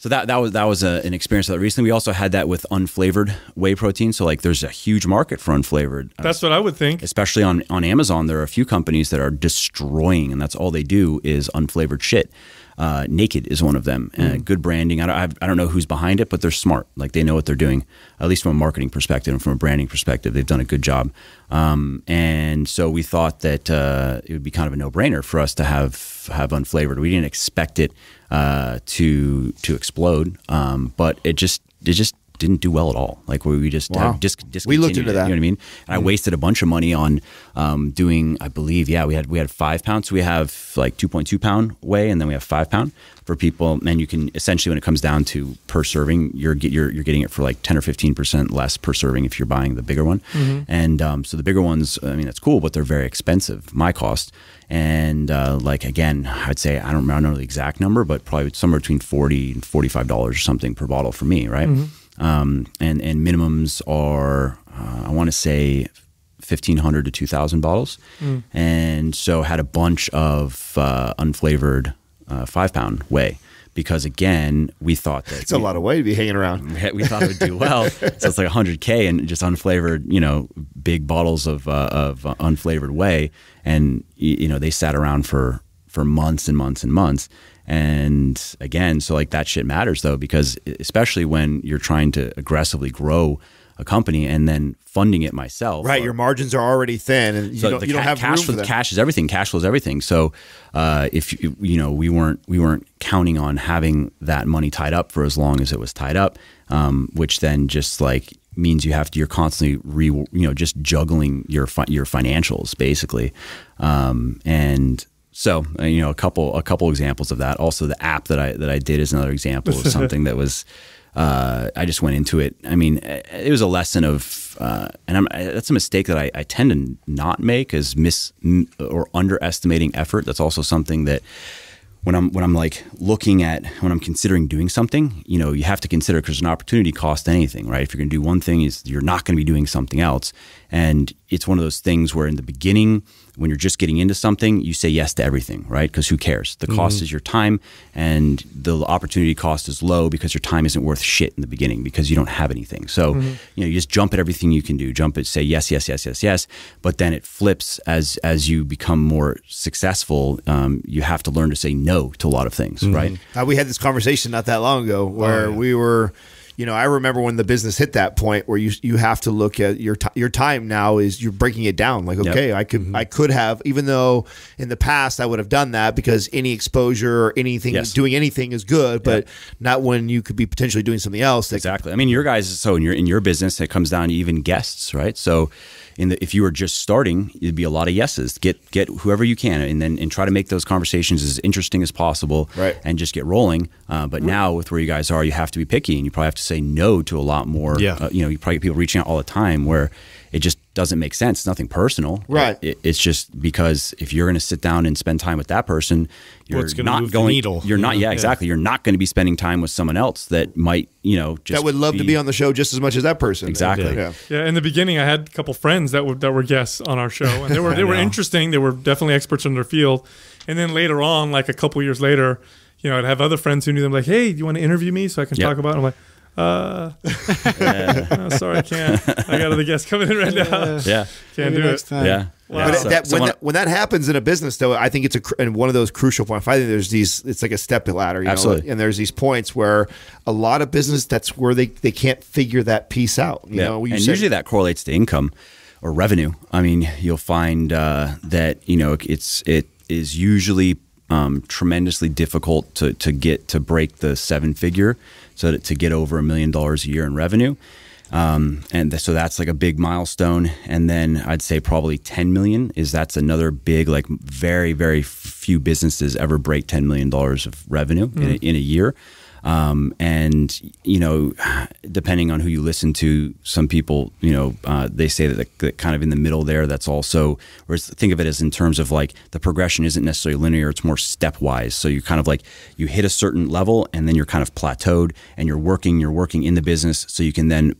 So that that was that was a, an experience that recently. We also had that with unflavored whey protein. So like, there's a huge market for unflavored. uh, that's what I would think. especially on, on Amazon, there are a few companies that are destroying, and that's all they do is unflavored shit. Uh, Naked is one of them. Uh, good branding. I don't, I've- I don't know who's behind it, but they're smart. Like they know what they're doing, at least from a marketing perspective and from a branding perspective. They've done a good job. Um, and so we thought that uh, it would be kind of a no brainer for us to have have unflavored. We didn't expect it uh, to to explode, um, but it just it just didn't do well at all. Like we we just Wow. dis- We looked into it, that. You know what I mean? And I wasted a bunch of money on um, doing. I believe, yeah, we had we had five pounds. So we have like two point two pound whey, and then we have five pound for people. And you can essentially, when it comes down to per serving, you're you're you're getting it for like ten or fifteen percent less per serving if you're buying the bigger one. And um, so the bigger ones, I mean, that's cool, but they're very expensive. My cost. And uh, like again, I'd say I don't, I don't know the exact number, but probably somewhere between forty and forty five dollars or something per bottle for me, right? Um, and and minimums are uh, I want to say fifteen hundred to two thousand bottles, and so had a bunch of uh, unflavored uh, five pound whey because again we thought that It's a lot of whey to be hanging around. we, *laughs* we thought it would do well. so it's like 100k and just unflavored, you know, big bottles of uh, of unflavored whey, and you know they sat around for for months and months and months. And again, so like that shit matters though because especially when you're trying to aggressively grow a company and then funding it myself, Right, or- your margins are already thin, and you so don't, you don't have cash room for cash is everything. Cash flow is everything. So uh, if you you know we weren't we weren't counting on having that money tied up for as long as it was tied up, um, which then just like means you have to you're constantly re you know just juggling your fi- your financials basically, um, and. So uh, you know a couple a couple examples of that. Also, the app that I that I did is another example of *laughs* something that was uh, I just went into it. I mean, it was a lesson of, uh, and I'm, that's a mistake that I, I tend to not make is miss m- or underestimating effort. That's also something that when I'm when I'm like looking at when I'm considering doing something, you know, you have to consider because an opportunity cost anything, right? If you're going to do one thing, is you're not going to be doing something else, and it's one of those things where in the beginning, when you're just getting into something, you say yes to everything, right? Because who cares? The cost is your time, and the opportunity cost is low because your time isn't worth shit in the beginning because you don't have anything. So you know, you just jump at everything you can do. Jump at say yes, yes, yes, yes, yes. But then it flips as as you become more successful. Um, you have to learn to say no to a lot of things, right? Uh, we had this conversation not that long ago where we were, you know, I remember when the business hit that point where you you have to look at your your time now is you're breaking it down. Like, okay, I could mm-hmm. I could have even though in the past I would have done that because any exposure or anything Yes. doing anything is good, but not when you could be potentially doing something else. Exactly. I mean, your guys. So in your in your business, it comes down to even guests, right? So, in the, if you were just starting, it'd be a lot of yeses. Get get whoever you can, and then and try to make those conversations as interesting as possible, Right. And just get rolling. Uh, but now with where you guys are, you have to be picky, and you probably have to say no to a lot more. Yeah. Uh, you know, you probably get people reaching out all the time where it just doesn't make sense. It's nothing personal, Right. It, it's just because if you're going to sit down and spend time with that person, you're What's gonna not going. needle, You're you not. know? Yeah, Yeah. exactly. You're not going to be spending time with someone else that might, you know, just that would love to be on the show just as much as that person. Exactly. Yeah. Yeah, in the beginning, I had a couple friends that were that were guests on our show, and they *laughs* were they were interesting. They were definitely experts in their field. And then later on, like a couple years later, you know, I'd have other friends who knew them, like, "Hey, do you want to interview me so I can Yep. talk about?" it? I'm like, "Uh, oh, *laughs* sorry, I can't. I got other guests coming in right now. Yeah. Can't Maybe do next it." time. Yeah. Wow. But So- that, so when, when- that, when that happens in a business, though, I think it's a and one of those crucial points. I think there's these. It's like a step ladder, you Absolutely. know. And there's these points where a lot of business that's where they, they can't figure that piece out. You know, you and said- usually that correlates to income or revenue. I mean, you'll find uh, that you know it's it is usually um, tremendously difficult to to get to break the seven figure, so that to get over a million dollars a year in revenue. Um, and th- so that's like a big milestone. And then I'd say probably 10 million is that's another big, like very, very few businesses ever break $10 million of revenue in, a, in a year. Um, and you know, depending on who you listen to, some people, you know, uh, they say that, the, that kind of in the middle there, that's also, or think of it as in terms of like the progression isn't necessarily linear; it's more stepwise. So you kind of like you hit a certain level, and then you're kind of plateaued, and you're working, you're working in the business, so you can then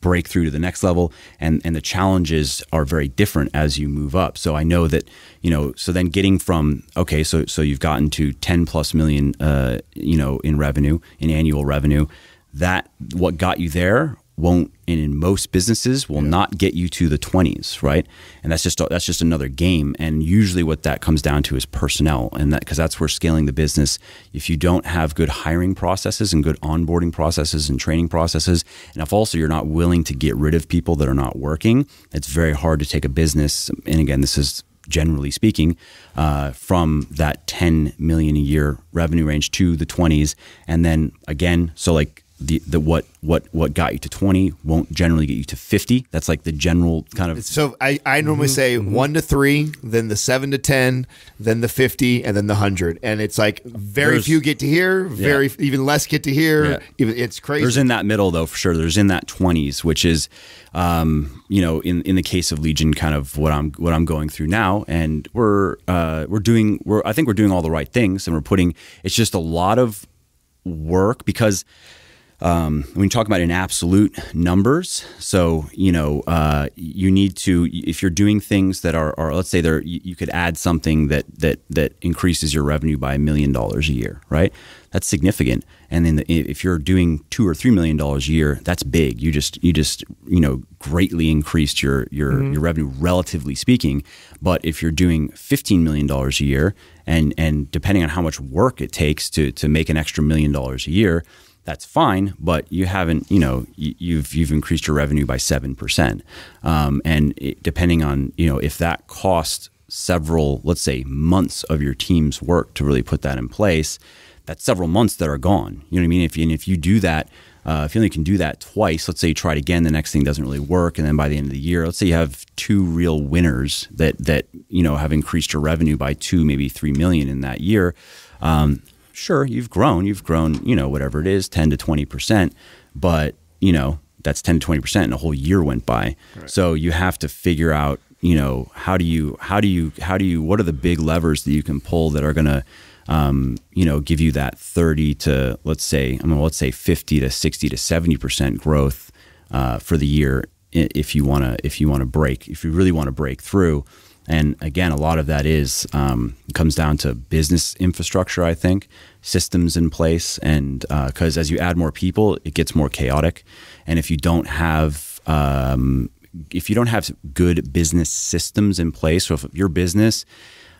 break through to the next level and and the challenges are very different as you move up. So i know that you know so then getting from okay so so you've gotten to 10 plus million uh you know in revenue in annual revenue that what got you there won't and in most businesses will not get you to the 20s right? And that's just that's just another game. And usually what that comes down to is personnel and that because that's where scaling the business if you don't have good hiring processes and good onboarding processes and training processes and if also you're not willing to get rid of people that are not working it's very hard to take a business and again this is generally speaking, uh, from that 10 million a year revenue range to the 20s, and then again, so like the the what what what got you to 20 won't generally get you to 50. That's like the general kind of So I, I normally say one to three, then the seven to ten, then the fifty, and then the hundred. And it's like very There's- few get to here, very even less get to here. Yeah. Even it's crazy. There's in that middle though, for sure. There's in that 20s, which is, um, you know, in, in the case of Legion, kind of what I'm what I'm going through now, and we're uh, we're doing we're I think we're doing all the right things, and we're putting. It's just a lot of work because um, when you talk about in absolute numbers, so you know uh, you need to if you're doing things that are, are let's say there you, you could add something that that that increases your revenue by a million dollars a year, right? That's significant. And then the, if you're doing two or three million dollars a year, that's big. You just you just you know greatly increased your your your revenue relatively speaking. But if you're doing fifteen million dollars a year, and and depending on how much work it takes to to make an extra million dollars a year that's fine, but you haven't, you know, you- you've you've increased your revenue by seven percent, um, and it, depending on, you know, if that cost several, let's say, months of your team's work to really put that in place, that's several months that are gone. You know what I mean? If you, and if you do that, uh, if you only can do that twice, let's say you try it again, the next thing doesn't really work, and then by the end of the year, let's say you have two real winners that that you know have increased your revenue by two, maybe three million in that year. Um, sure, you've grown, you've grown, you know, whatever it is, ten to twenty percent, but you know that's ten to twenty percent, and a whole year went by. So you have to figure out, you know, how do you, how do you, how do you, what are the big levers that you can pull that are going to um, you know, give you that 30 to let's say, I mean, let's say 50 to 60 to 70 percent growth uh, for the year if you want to if you want to break if you really want to break through. And again, a lot of that is um, comes down to business infrastructure. I think systems in place, and uh, because as you add more people, it gets more chaotic. And if you don't have um, if you don't have good business systems in place, so if your business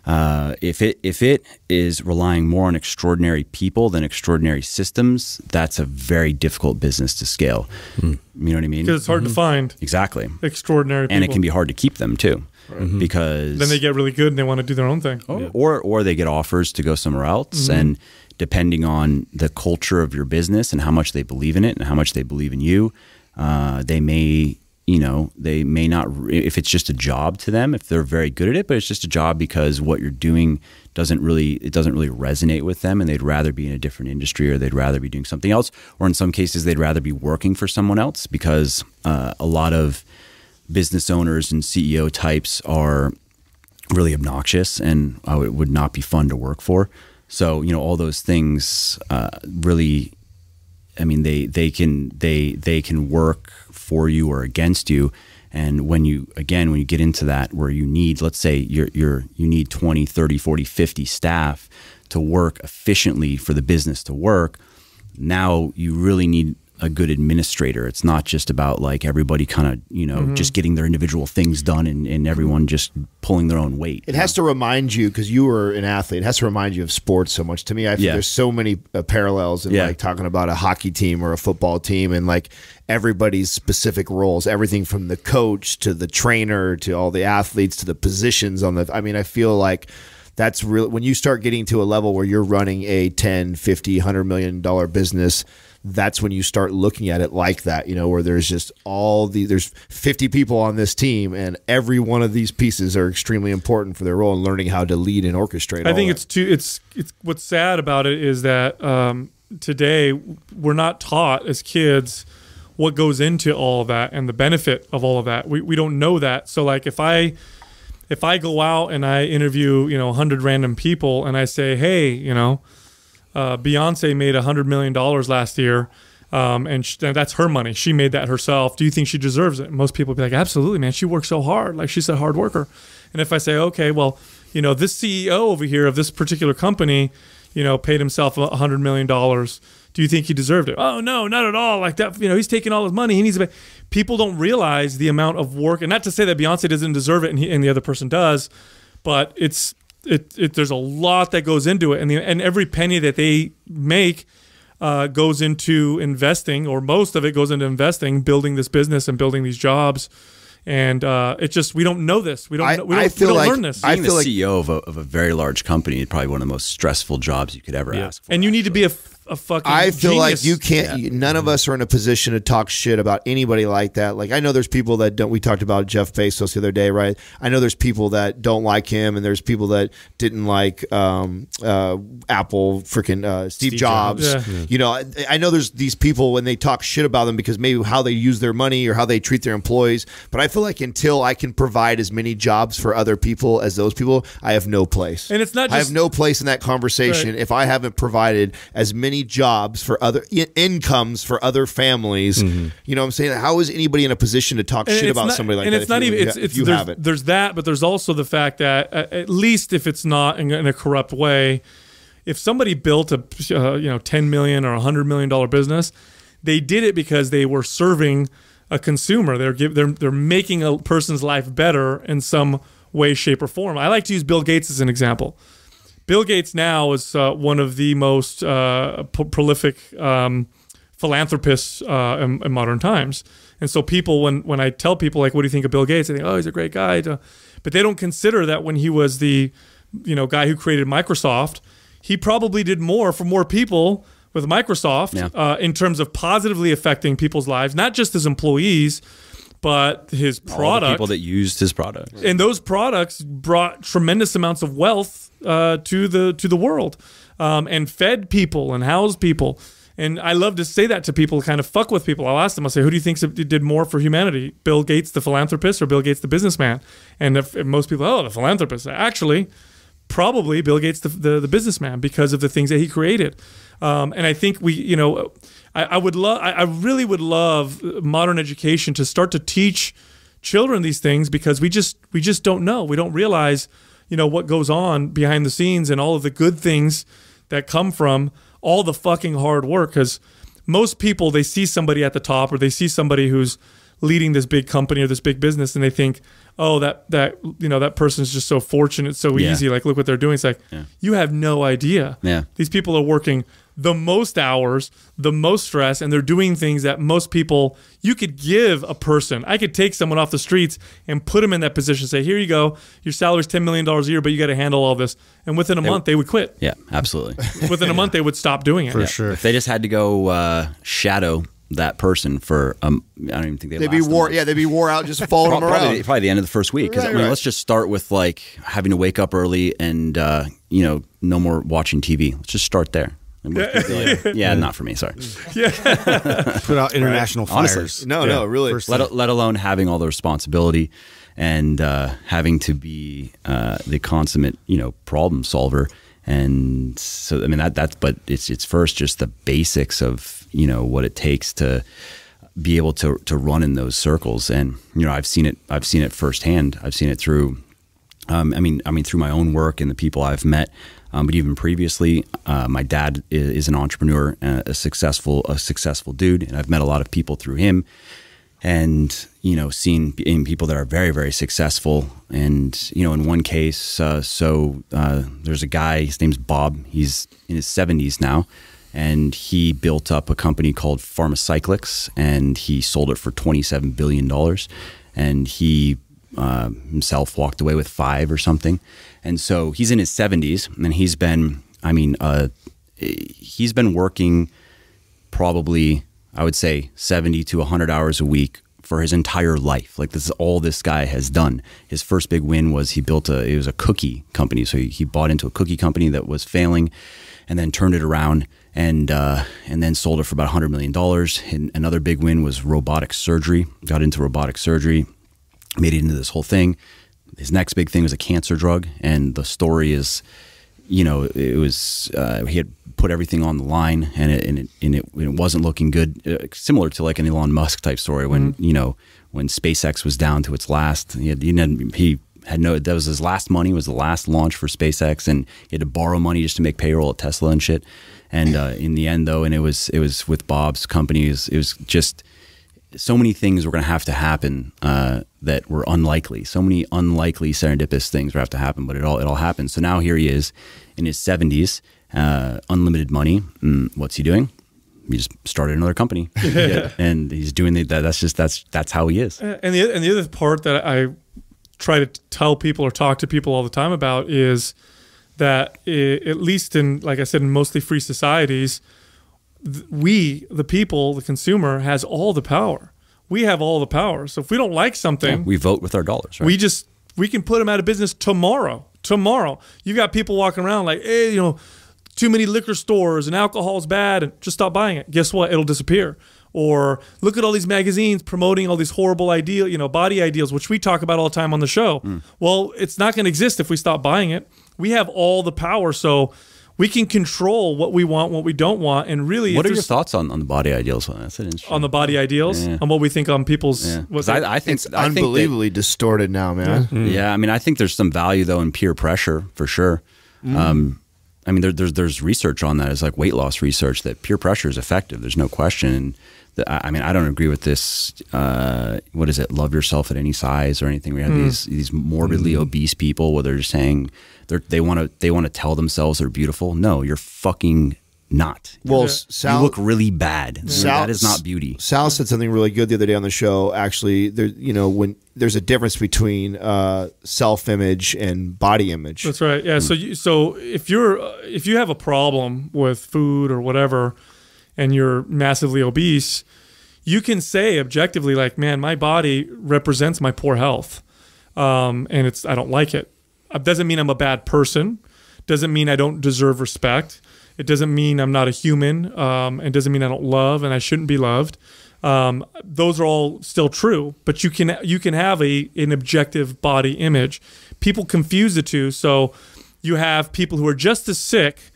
Uh, if it if it is relying more on extraordinary people than extraordinary systems, that's a very difficult business to scale. Hmm. You know what I mean? because it's hard to mm-hmm. find Exactly, extraordinary people. and it can be hard to keep them too, mm-hmm. because then they get really good and they want to do their own thing. Oh. or or they get offers to go somewhere else mm-hmm. and depending on the culture of your business and how much they believe in it and how much they believe in you uh, they may you know they may not if it's just a job to them if they're very good at it but it's just a job because what you're doing doesn't really it doesn't really resonate with them and they'd rather be in a different industry or they'd rather be doing something else or in some cases they'd rather be working for someone else because uh, a lot of business owners and ceo types are really obnoxious and uh, it would not be fun to work for. So you know all those things uh, really, I mean they they can they they can work for you or against you. And when you again when you get into that where you need let's say you're you're you need 20, 30, 40, 50 staff to work efficiently for the business to work, now you really need a good administrator. It's not just about like everybody kind of, you know, Mm-hmm. just getting their individual things done and, and everyone just pulling their own weight. It has to remind you because you were an athlete. It has to remind you of sports so much. To me, I feel Yeah. there's so many uh, parallels in Yeah. like talking about a hockey team or a football team and like everybody's specific roles. Everything from the coach to the trainer to all the athletes to the positions on the. I mean, I feel like that's real when you start getting to a level where you're running a 10, 50, 100 million dollar business. That's when you start looking at it like that, you know, where there's just all the there's 50 people on this team, and every one of these pieces are extremely important for their role in learning how to lead and orchestrate. I think that. it's too. It's it's what's sad about it is that um, today we're not taught as kids what goes into all of that and the benefit of all of that. We we don't know that. So like if I if I go out and I interview you know 100 random people and I say hey you know uh, Beyonce made hundred million dollars last year. Um, and, sh- and that's her money. She made that herself. Do you think she deserves it? Most people be like, absolutely, man. She works so hard. Like she's a hard worker. And if I say, okay, well, you know, this CEO over here of this particular company, you know, paid himself a hundred million dollars. Do you think he deserved it? Oh no, not at all. Like that, you know, he's taking all his money. He needs to. Pay. People don't realize the amount of work, and not to say that Beyonce doesn't deserve it, and, he, and the other person does, but it's it, it. There's a lot that goes into it, and the, and every penny that they make uh, goes into investing, or most of it goes into investing, building this business and building these jobs. And uh, it just we don't know this. We don't. I- know, we don't, feel we don't like learn this. I Being feel the like- CEO of a, of a very large company is probably one of the most stressful jobs you could ever ask for. and you need to be a, f- a fucking. I feel like you can't. you- None of us are in a position to talk shit about anybody like that. Like I know there's people that don't. We talked about Jeff Bezos the other day, right? I know there's people that don't like him, and there's people that didn't like um, uh, Apple, freaking uh, Steve, Jobs. Jobs. Yeah. You know, I, I know there's these people when they talk shit about them because maybe how they use their money or how they treat their employees. But I feel like until I can provide as many jobs for other people as those people, I have no place. And it's not Just, I have no place in that conversation Right. if I haven't provided as many jobs for other i- incomes for other families. You know what I'm saying? How is anybody in a position to talk And shit about not- somebody like and that? it's if not you- even it's, if it's you there's, have it. there's that but there's also the fact that uh, at least if it's not in, in a corrupt way if somebody built a uh, you know 10 million or 100 million dollar business they did it because they were serving a consumer they're give, they're they're making a person's life better in some way shape or form i like to use bill gates as an example Bill Gates now is uh, one of the most uh, pro- prolific um, philanthropists uh, in, in modern times. And so people, when when I tell people like, "What do you think of Bill Gates?" They think, "Oh, he's a great guy," but they don't consider that when he was the, you know, guy who created Microsoft, he probably did more for more people with Microsoft Yeah. uh, in terms of positively affecting people's lives, not just his employees, but his All the product people that used his product. and those products brought tremendous amounts of wealth uh, to the to the world um, and fed people and housed people. And I love to say that to people, kind of fuck with people. I'll ask them, I'll say, who do you think did more for humanity? Bill Gates, the philanthropist, or Bill Gates, the businessman? And if, if most people, oh, the philanthropist. Actually, probably Bill Gates, the, the, the businessman, because of the things that he created. Um, and I think we, you know, I, I would love, I, I really would love uh, modern education to start to teach children these things because we just, we just don't know. We don't realize, you know, what goes on behind the scenes and all of the good things that come from all the fucking hard work. Because most people, they see somebody at the top or they see somebody who's leading this big company or this big business and they think, oh that that you know that person's just so fortunate, so Yeah. easy. Like look what they're doing. It's like Yeah. you have no idea. Yeah. These people are working the most hours, the most stress, and they're doing things that most people you could give a person. I could take someone off the streets and put them in that position. Say, here you go, your salary's ten million dollars a year, but you got to handle all this. And within a month, they would quit. Yeah, absolutely. *laughs* Within a month, they would stop doing it. For sure. If they just had to go uh, shadow that person for um, I don't even think they They'd be last a wore. Yeah, they'd be wore out just following them Probably, around. probably the end of the first week because Right, mean, right. let's just start with like having to wake up early and uh, you know no more watching TV. Let's just start there. And most people are like, yeah, not for me. Sorry. *laughs* Put out international Honestly. fires. No, no, really. Let, let alone having all the responsibility and uh, having to be uh, the consummate, you know, problem solver. And so, I mean, that that's, but it's it's first just the basics of you know what it takes to be able to to run in those circles. And you know, I've seen it. I've seen it firsthand. I've seen it through um, I mean, I mean, through my own work and the people I've met, um, but even previously, uh, my dad is, an entrepreneur, uh, a successful, a successful dude, and I've met a lot of people through him, and you know, seen people that are very, very successful. And you know, in one case, uh, so uh, there's a guy. His name's Bob. He's in his 70s now. And he built up a company called Pharmacyclics, and he sold it for twenty-seven billion dollars. And he uh, himself walked away with five or something. And so he's in his 70s and he's been, I mean, uh, he's been working probably, I would say, 70 to 100 hours a week for his entire life. Like this is all this guy has done. His first big win was he built a, it was a cookie company. So he, he bought into a cookie company that was failing and then turned it around and uh, and then sold it for about $100 million. And another big win was robotic surgery. Got into robotic surgery, made it into this whole thing. His next big thing was a cancer drug, and the story is, you know, it was uh, he had put everything on the line, and it and it, and it, it wasn't looking good. Uh, similar to like an Elon Musk type story when you know when SpaceX was down to its last. He had, he had, he had no that was his last money was the last launch for SpaceX, and he had to borrow money just to make payroll at Tesla and shit. And uh, in the end, though, and it was it was with Bob's company. It was, it was just so many things were going to have to happen uh, that were unlikely. So many unlikely serendipitous things were have to happen, but it all it all happened. So now here he is in his seventies, uh, unlimited money. Mm, what's he doing? He just started another company, *laughs* Yeah, and he's doing the, that. That's just that's that's how he is. And the and the other part that I try to tell people or talk to people all the time about is that i at least in like I said in mostly free societies, we the people the consumer has all the power. We have all the power. So if we don't like something, We vote with our dollars. Right? we just we can put them out of business tomorrow. Tomorrow, you've got people walking around like, hey, you know, too many liquor stores and alcohol is bad, and just stop buying it. Guess what? It'll disappear. Or look at all these magazines promoting all these horrible ideal, you know, body ideals, which we talk about all the time on the show. Mm. Well, it's not going to exist if we stop buying it. We have all the power, so we can control what we want, what we don't want, and really, what are your thoughts on, on the body ideals? That's an interesting. on the body ideals, Yeah. on what we think on people's. yeah. what 'Cause I, I think It's I think that- unbelievably distorted now, man. Yeah, I mean, I think there's some value though in peer pressure for sure. Um, I mean, there, there's there's research on that. It's like weight loss research that peer pressure is effective. There's no question. And the, I I mean, I don't agree with this. Uh, what is it? Love yourself at any size or anything. We have these these morbidly obese people where they're just saying they're, they want to they want to tell themselves they're beautiful. No, you're fucking not. Well, Yeah. Sal, you look really bad. Sal- that is not beauty. Sal said something really good the other day on the show. Actually, there, you know, when there's a difference between uh, self-image and body image. That's right. Yeah. So you, so if you're uh, if you have a problem with food or whatever, and you're massively obese, you can say objectively, like, man, my body represents my poor health, um, and it's I don't like it. It doesn't mean I'm a bad person. Doesn't mean I don't deserve respect. It doesn't mean I'm not a human. Um, it doesn't mean I don't love and I shouldn't be loved. Um, those are all still true, but you can you can have a an objective body image. People confuse the two, so you have people who are just as sick,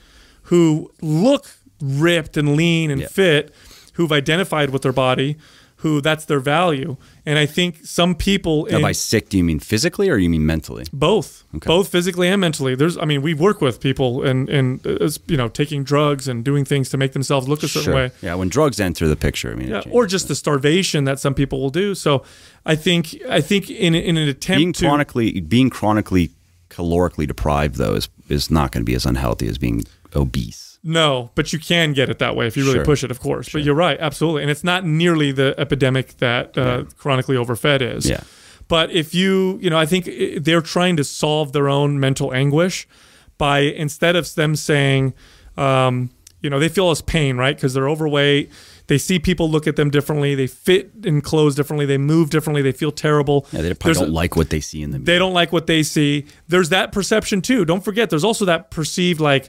who look ripped and lean and Yeah. fit, who've identified with their body, who that's their value. And I think some people Now, in by sick, do you mean physically or you mean mentally? both, both physically and mentally. There's, I mean, we work with people and and uh, you know taking drugs and doing things to make themselves look a certain way. Yeah, when drugs enter the picture, I mean, Yeah, or just the starvation that some people will do. So, I think I think in in an attempt being to chronically being chronically calorically deprived though is is not going to be as unhealthy as being obese. No, but you can get it that way if you really Sure. push it, of course. But you're right, absolutely. And it's not nearly the epidemic that uh, chronically overfed is. Yeah. But if you, you know, I think they're trying to solve their own mental anguish by instead of them saying, um, you know, they feel as pain, right? Because they're overweight. They see people look at them differently. They fit in clothes differently. They move differently. They feel terrible. Yeah, they probably There's don't a- like what they see in the they don't like what they see. There's that perception too. Don't forget, there's also that perceived like,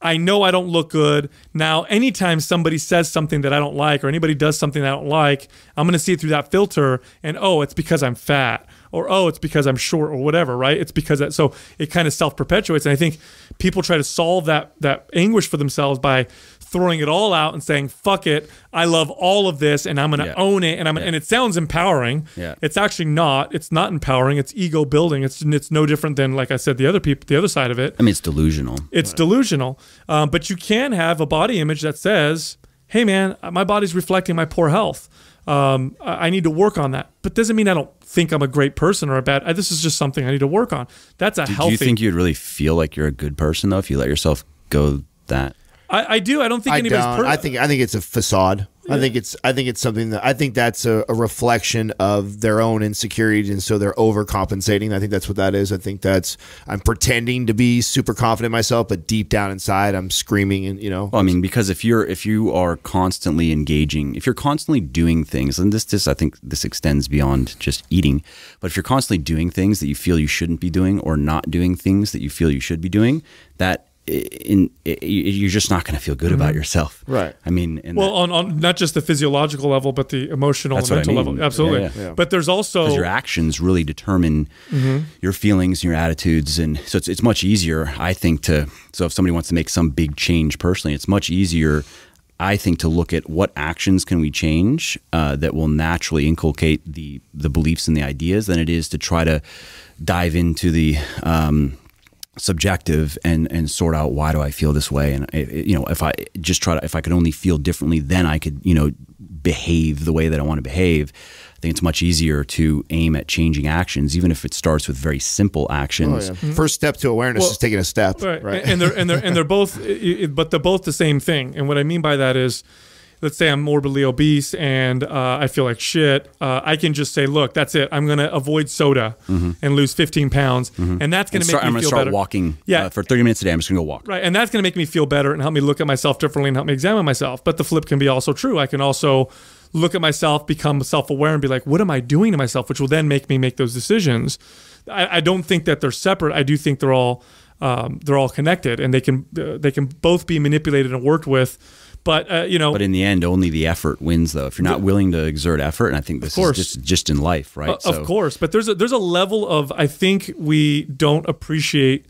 I know I don't look good. Now, anytime somebody says something that I don't like or anybody does something I don't like, I'm going to see it through that filter and, oh, it's because I'm fat or, oh, it's because I'm short or whatever, right? It's because that, so it kind of self perpetuates. And I think people try to solve that, that anguish for themselves by throwing it all out and saying, fuck it. I love all of this and I'm going to Yeah. own it. And I'm, and it sounds empowering. Yeah. It's actually not. It's not empowering. It's ego building. It's it's no different than like I said the other people the other side of it. I mean, it's delusional. It's delusional. Um, but you can have a body image that says, "Hey man, my body's reflecting my poor health. Um, I need to work on that." But doesn't mean I don't think I'm a great person or a bad. I, this is just something I need to work on. That's a Do healthy. you think you'd really feel like you're a good person though if you let yourself go that? I, I do. I don't think I anybody's. don't. per- I think I think it's a facade. I think it's I think it's something that I think that's a, a reflection of their own insecurities, and so they're overcompensating. I think that's what that is. I think that's I'm pretending to be super confident in myself, but deep down inside, I'm screaming, and you know, Well, I mean, because if you're if you are constantly engaging, if you're constantly doing things, and this this I think this extends beyond just eating, but if you're constantly doing things that you feel you shouldn't be doing, or not doing things that you feel you should be doing, that i- in, you're just not going to feel good about yourself, Right. I mean, and well, on, on not just the physiological level, but the emotional and what I mental mean. level. Absolutely. Yeah, yeah. But there's also because your actions really determine your feelings, and your attitudes, and so it's it's much easier, I think, to so if somebody wants to make some big change personally, it's much easier, I think, to look at what actions can we change uh, that will naturally inculcate the the beliefs and the ideas than it is to try to dive into the um, subjective and and sort out why do I feel this way and it, it- you know if I just try to if I could only feel differently then I could you know behave the way that I want to behave I think it's much easier to aim at changing actions even if it starts with very simple Oh, actions yeah. Mm-hmm. first step to awareness Well, is taking a step. right, Right. And they're and they're and they're both, i- i- but they're both the same thing. And what I mean by that is, let's say I'm morbidly obese and uh, I feel like shit. Uh, I can just say, look, that's it. I'm going to avoid soda and lose 15 pounds, and that's going to start, make I'm me going to feel start better. walking Yeah. uh, for 30 minutes a day I'm just going to go walk Right, and that's going to make me feel better and help me look at myself differently and help me examine myself. But the flip can be also true. I can also look at myself, become self-aware, and be like, "What am I doing to myself?" Which will then make me make those decisions. I, I don't think that they're separate. I do think they're all um, they're all connected, and they can uh, they can both be manipulated and worked with. But uh, you know, but in the end only the effort wins though if you're not willing to exert effort and I think this course. is just just in life right Uh, of course, but there's a there's a level of I think we don't appreciate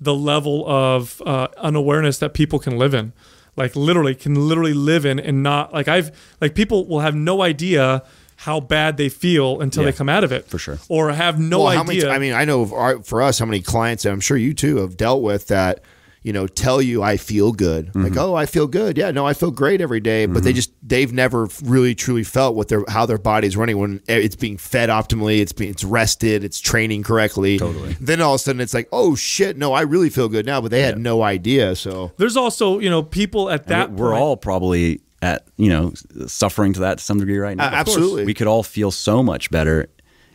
the level of uh, unawareness that people can live in, like literally can literally live in and not like I've like people will have no idea how bad they feel until Yeah, they come out of it for sure. or have no well, how many? idea. I mean, I know our, for us, how many clients, and I'm sure you too, have dealt with that. You know, tell you I feel good. Mm-hmm. Like, oh, I feel good. Yeah, no, I feel great every day. But they just they've never really truly felt what their how their body's running when it's being fed optimally. It's being it's rested. It's training correctly. Totally. Then all of a sudden it's like, oh shit, no, I really feel good now. But they had no idea. So there's also you know people at that we're point- all probably at you know suffering to that to some degree right now. Uh, absolutely. we could all feel so much better,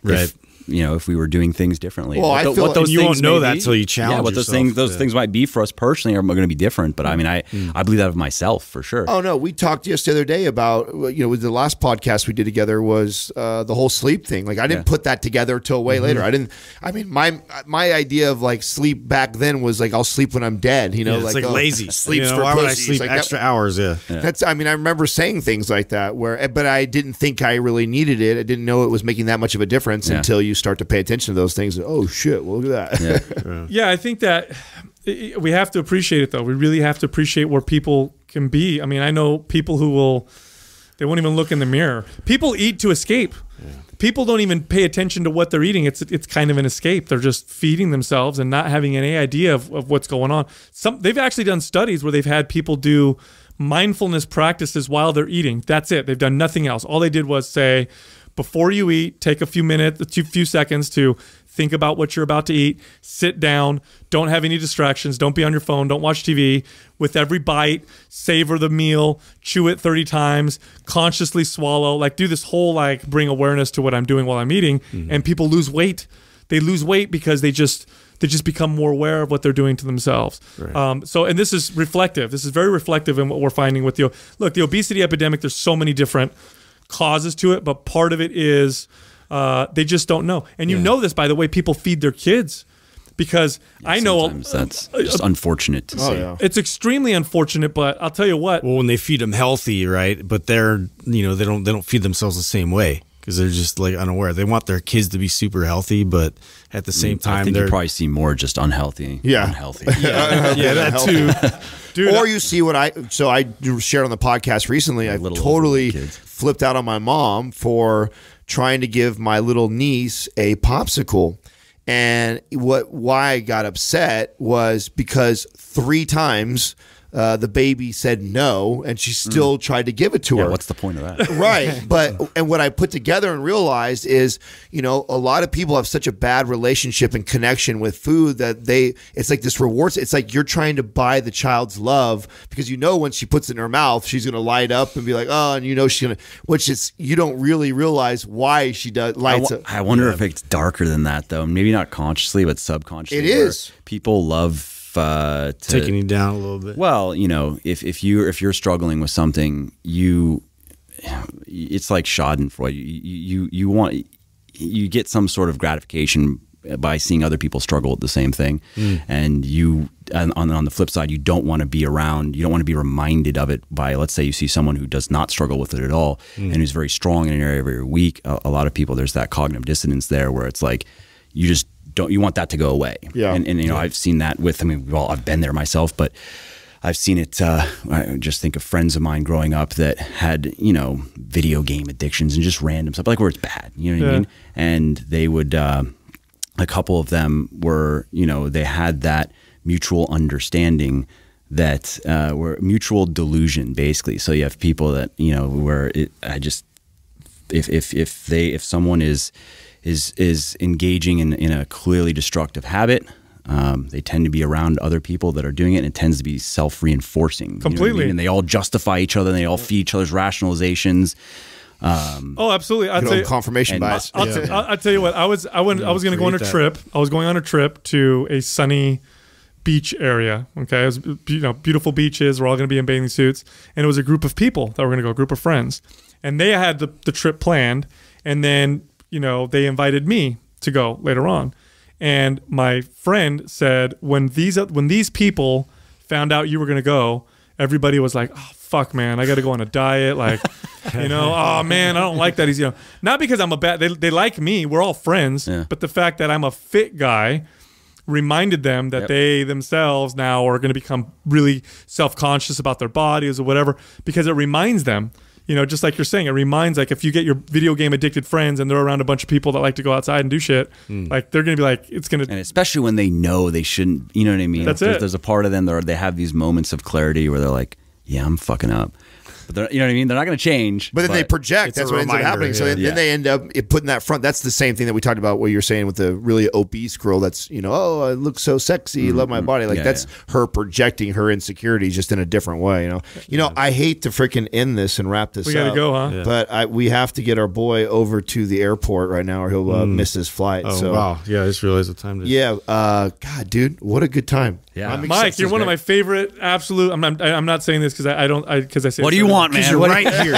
Right. If, you know, if we were doing things differently. Well, I tho- feel like- those You won't know that be- till you challenge Yeah, what those things those Yeah. things might be for us personally are going to be different. But I mean, I I believe that of myself for sure. Oh no, we talked just the other day about you know with the last podcast we did together was uh, the whole sleep thing. Like I didn't put that together till way later. I didn't. I mean my my idea of like sleep back then was like I'll sleep when I'm dead. You know, Yeah, it's like, oh, lazy. *laughs* Sleeps You know, for why would I sleep Like, that- extra hours? Yeah. That's. I mean, I remember saying things like that where, but I didn't think I really needed it. I didn't know it was making that much of a difference Yeah. until you start to pay attention to those things. Oh shit! Well, look at that. *laughs* Yeah, I think that i- i- we have to appreciate it though. We really have to appreciate where people can be. I mean, I know people who will They won't even look in the mirror. People eat to escape. People don't even pay attention to what they're eating. It's it's kind of an escape. They're just feeding themselves and not having any idea of, of what's going on. Some they've actually done studies where they've had people do mindfulness practices while they're eating. That's it. They've done nothing else. All they did was say, before you eat, take a few minutes, a few seconds to think about what you're about to eat, sit down, don't have any distractions, don't be on your phone, don't watch TV. With every bite, savor the meal, chew it 30 times, consciously swallow, like do this whole like bring awareness to what I'm doing while I'm eating and people lose weight. They lose weight because they just they just become more aware of what they're doing to themselves. Um, so, and this is reflective. This is very reflective in what we're finding with the look the obesity epidemic. There's so many different causes to it, but part of it is uh, they just don't know. And you know this by the way people feed their kids, because I know Sometimes that's just unfortunate to see. Oh yeah. it's extremely unfortunate. But I'll tell you what, Well, when they feed them healthy, right? But they're you know they don't they don't feed themselves the same way because they're just like unaware. They want their kids to be super healthy, but at the same time, I time think they're you probably see more just unhealthy. Yeah. unhealthy. *laughs* yeah that too. *laughs* dude, or you see what I so I shared on the podcast recently. I totally flipped out on my mom for trying to give my little niece a popsicle. And what why I got upset was because three times uh, the baby said no, and she still tried to give it to Yeah, her. what's the point of that? *laughs* right *laughs* but and what i put together and realized is you know a lot of people have such a bad relationship and connection with food that they it's like this rewards it's like you're trying to buy the child's love because you know when she puts it in her mouth she's going to light up and be like oh and you know she's going to which is you don't really realize why she does I, lights wo- up I wonder if it's darker than that, though. Maybe not consciously, but subconsciously. It is. People love uh, to, Taking you down a little bit. Well, you know, if if you if you're struggling with something, you it's like Schadenfreude. You you you want you get some sort of gratification by seeing other people struggle with the same thing, and you and on on the flip side, you don't want to be around. You don't want to be reminded of it by let's say you see someone who does not struggle with it at all and who's very strong in an area, very weak. A, a lot of people there's that cognitive dissonance there where it's like you just don't you want that to go away. Yeah. and, and you know I've seen that with I mean well I've been there myself, but I've seen it. Uh, I just think of friends of mine growing up that had, you know, video game addictions and just random stuff, like where it's bad. You know what I mean? And they would, uh, a couple of them were, you know, they had that mutual understanding that uh, were mutual delusion, basically. So you have people that, you know, where it, I just, if if if they if someone is is is engaging in in a clearly destructive habit. Um, they tend to be around other people that are doing it, and it tends to be self-reinforcing. you know I Completely. mean? and they all justify each other, and they all feed each other's rationalizations. oh, absolutely. I'd say confirmation bias. I'll, t- I'll, I'll tell you what. I was I went I was going to go on a that. trip. I was going on a trip to a sunny beach area. Okay, it was you know beautiful beaches. We're all going to be in bathing suits, and it was a group of people that were going to go, a group of friends, and they had the, the trip planned, and then you know they invited me to go later on, and my friend said when these uh, when these people found out you were going to go, everybody was like, oh, fuck, man, I got to go on a diet. Like, *laughs* you know, oh, man, I don't like that. He's, you know, not because I'm a bad, they, they like me. We're all friends. Yeah. But the fact that I'm a fit guy reminded them that Yep. they themselves now are going to become really self conscious about their bodies or whatever because it reminds them. You know, just like you're saying, it reminds like if you get your video game addicted friends and they're around a bunch of people that like to go outside and do shit, hmm. like they're gonna be like, it's gonna and especially when they know they shouldn't. You know what I mean? That's there's, it. There's a part of them that are, they have these moments of clarity where they're like, "Yeah, I'm fucking up," but they're, you know what I mean? They're not going to change. But then they project. That's what ends up reminder, happening. So yeah. then, Yeah. then they end up putting that front. That's the same thing that we talked about. What you're saying with the really obese girl. That's you know, oh, I look so sexy. Love my body. Like Mm-hmm. Yeah, that's her projecting her insecurities just in a different way. You know. You know. I hate to freaking end this and wrap this. We gotta up, go, huh? But I, we have to get our boy over to the airport right now, or he'll uh, miss his flight. Oh so wow, yeah, I just realized the time. To, yeah. Uh, God, dude, what a good time. Yeah. I'm Mike, you're one of my favorite absolute. I'm not. I'm not saying this because I, I don't. Because I, say. What do you want, man? *laughs* you're right here.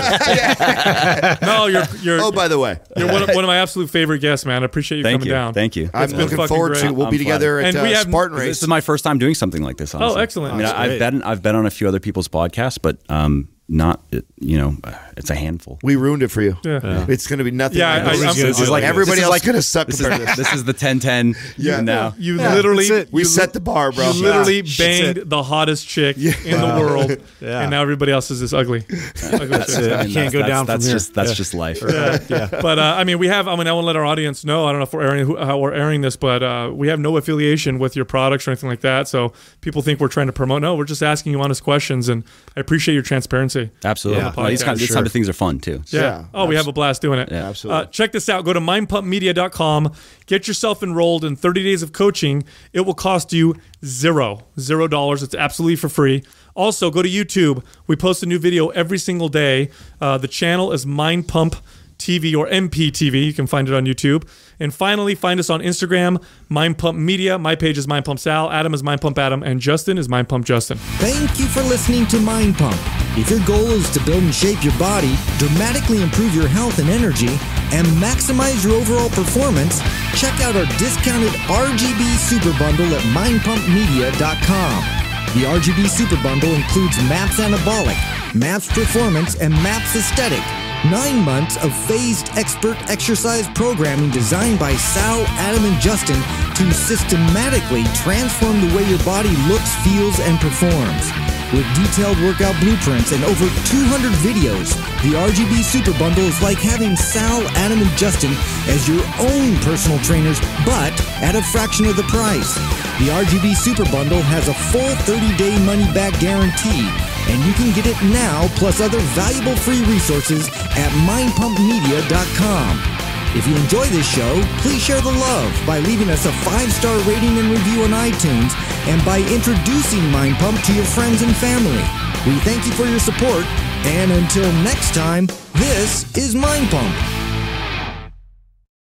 *laughs* No, you're. You're. Oh, by the way, you're one of, one of my absolute favorite guests, man. I appreciate you Thank coming you. down. Thank you. I'm been looking forward great. to. We'll I'm be together flattered. at And we uh, have- Spartan This is my first time doing something like this. Honestly. Oh, excellent. I mean, That's I've great. been I've been on a few other people's podcasts, but um, not, it- you know, it's a handful. We ruined it for you. Yeah. It's going to be nothing. Yeah, like I- this. I'm- This is like like- everybody this is else like- could have sucked This to is, this. this is the 10-10 Yeah. even now. You Yeah, literally. We you set the bar, bro. You literally That's banged the hottest chick in the world, *laughs* Yeah. and now everybody else is this ugly. *laughs* ugly That's it. I You mean, can't go that's- down That's from here. just that's Yeah. just life. Yeah. *laughs* but uh, I mean, we have. I mean, I want to let our audience know. I don't know if we're airing how we're airing this, but uh, we have no affiliation with your products or anything like that. So people think we're trying to promote. No, we're just asking you honest questions, and I appreciate your transparency. Absolutely. Yeah. Well, these, Podcast, kind, these sure. type of things are fun too. Yeah. Yeah, oh, we have a blast doing it. Yeah. Absolutely. Uh, check this out. Go to mindpumpmedia.com. Get yourself enrolled in 30 days of coaching. It will cost you zero, zero dollars. It's absolutely for free. Also, go to YouTube. We post a new video every single day. Uh, the channel is Mind Pump TV or MPTV. You can find it on YouTube. And finally, find us on Instagram, Mind Pump Media. My page is Mind Pump Sal. Adam is Mind Pump Adam, and Justin is Mind Pump Justin. Thank you for listening to Mind Pump. If your goal is to build and shape your body, dramatically improve your health and energy, and maximize your overall performance, check out our discounted RGB Super Bundle at mindpumpmedia.com. The RGB Super Bundle includes MAPS Anabolic, MAPS Performance, and MAPS Aesthetic. Nine months of phased expert exercise programming designed by Sal, Adam, and Justin to systematically transform the way your body looks, feels, and performs. With detailed workout blueprints and over 200 videos, the RGB Super Bundle is like having Sal, Adam, and Justin as your own personal trainers, but at a fraction of the price. The RGB Super Bundle has a full 30-day money-back guarantee, and you can get it now plus other valuable free resources at mindpumpmedia.com. If you enjoy this show, please share the love by leaving us a five-star rating and review on iTunes and by introducing Mind Pump to your friends and family. We thank you for your support, and until next time, this is Mind Pump.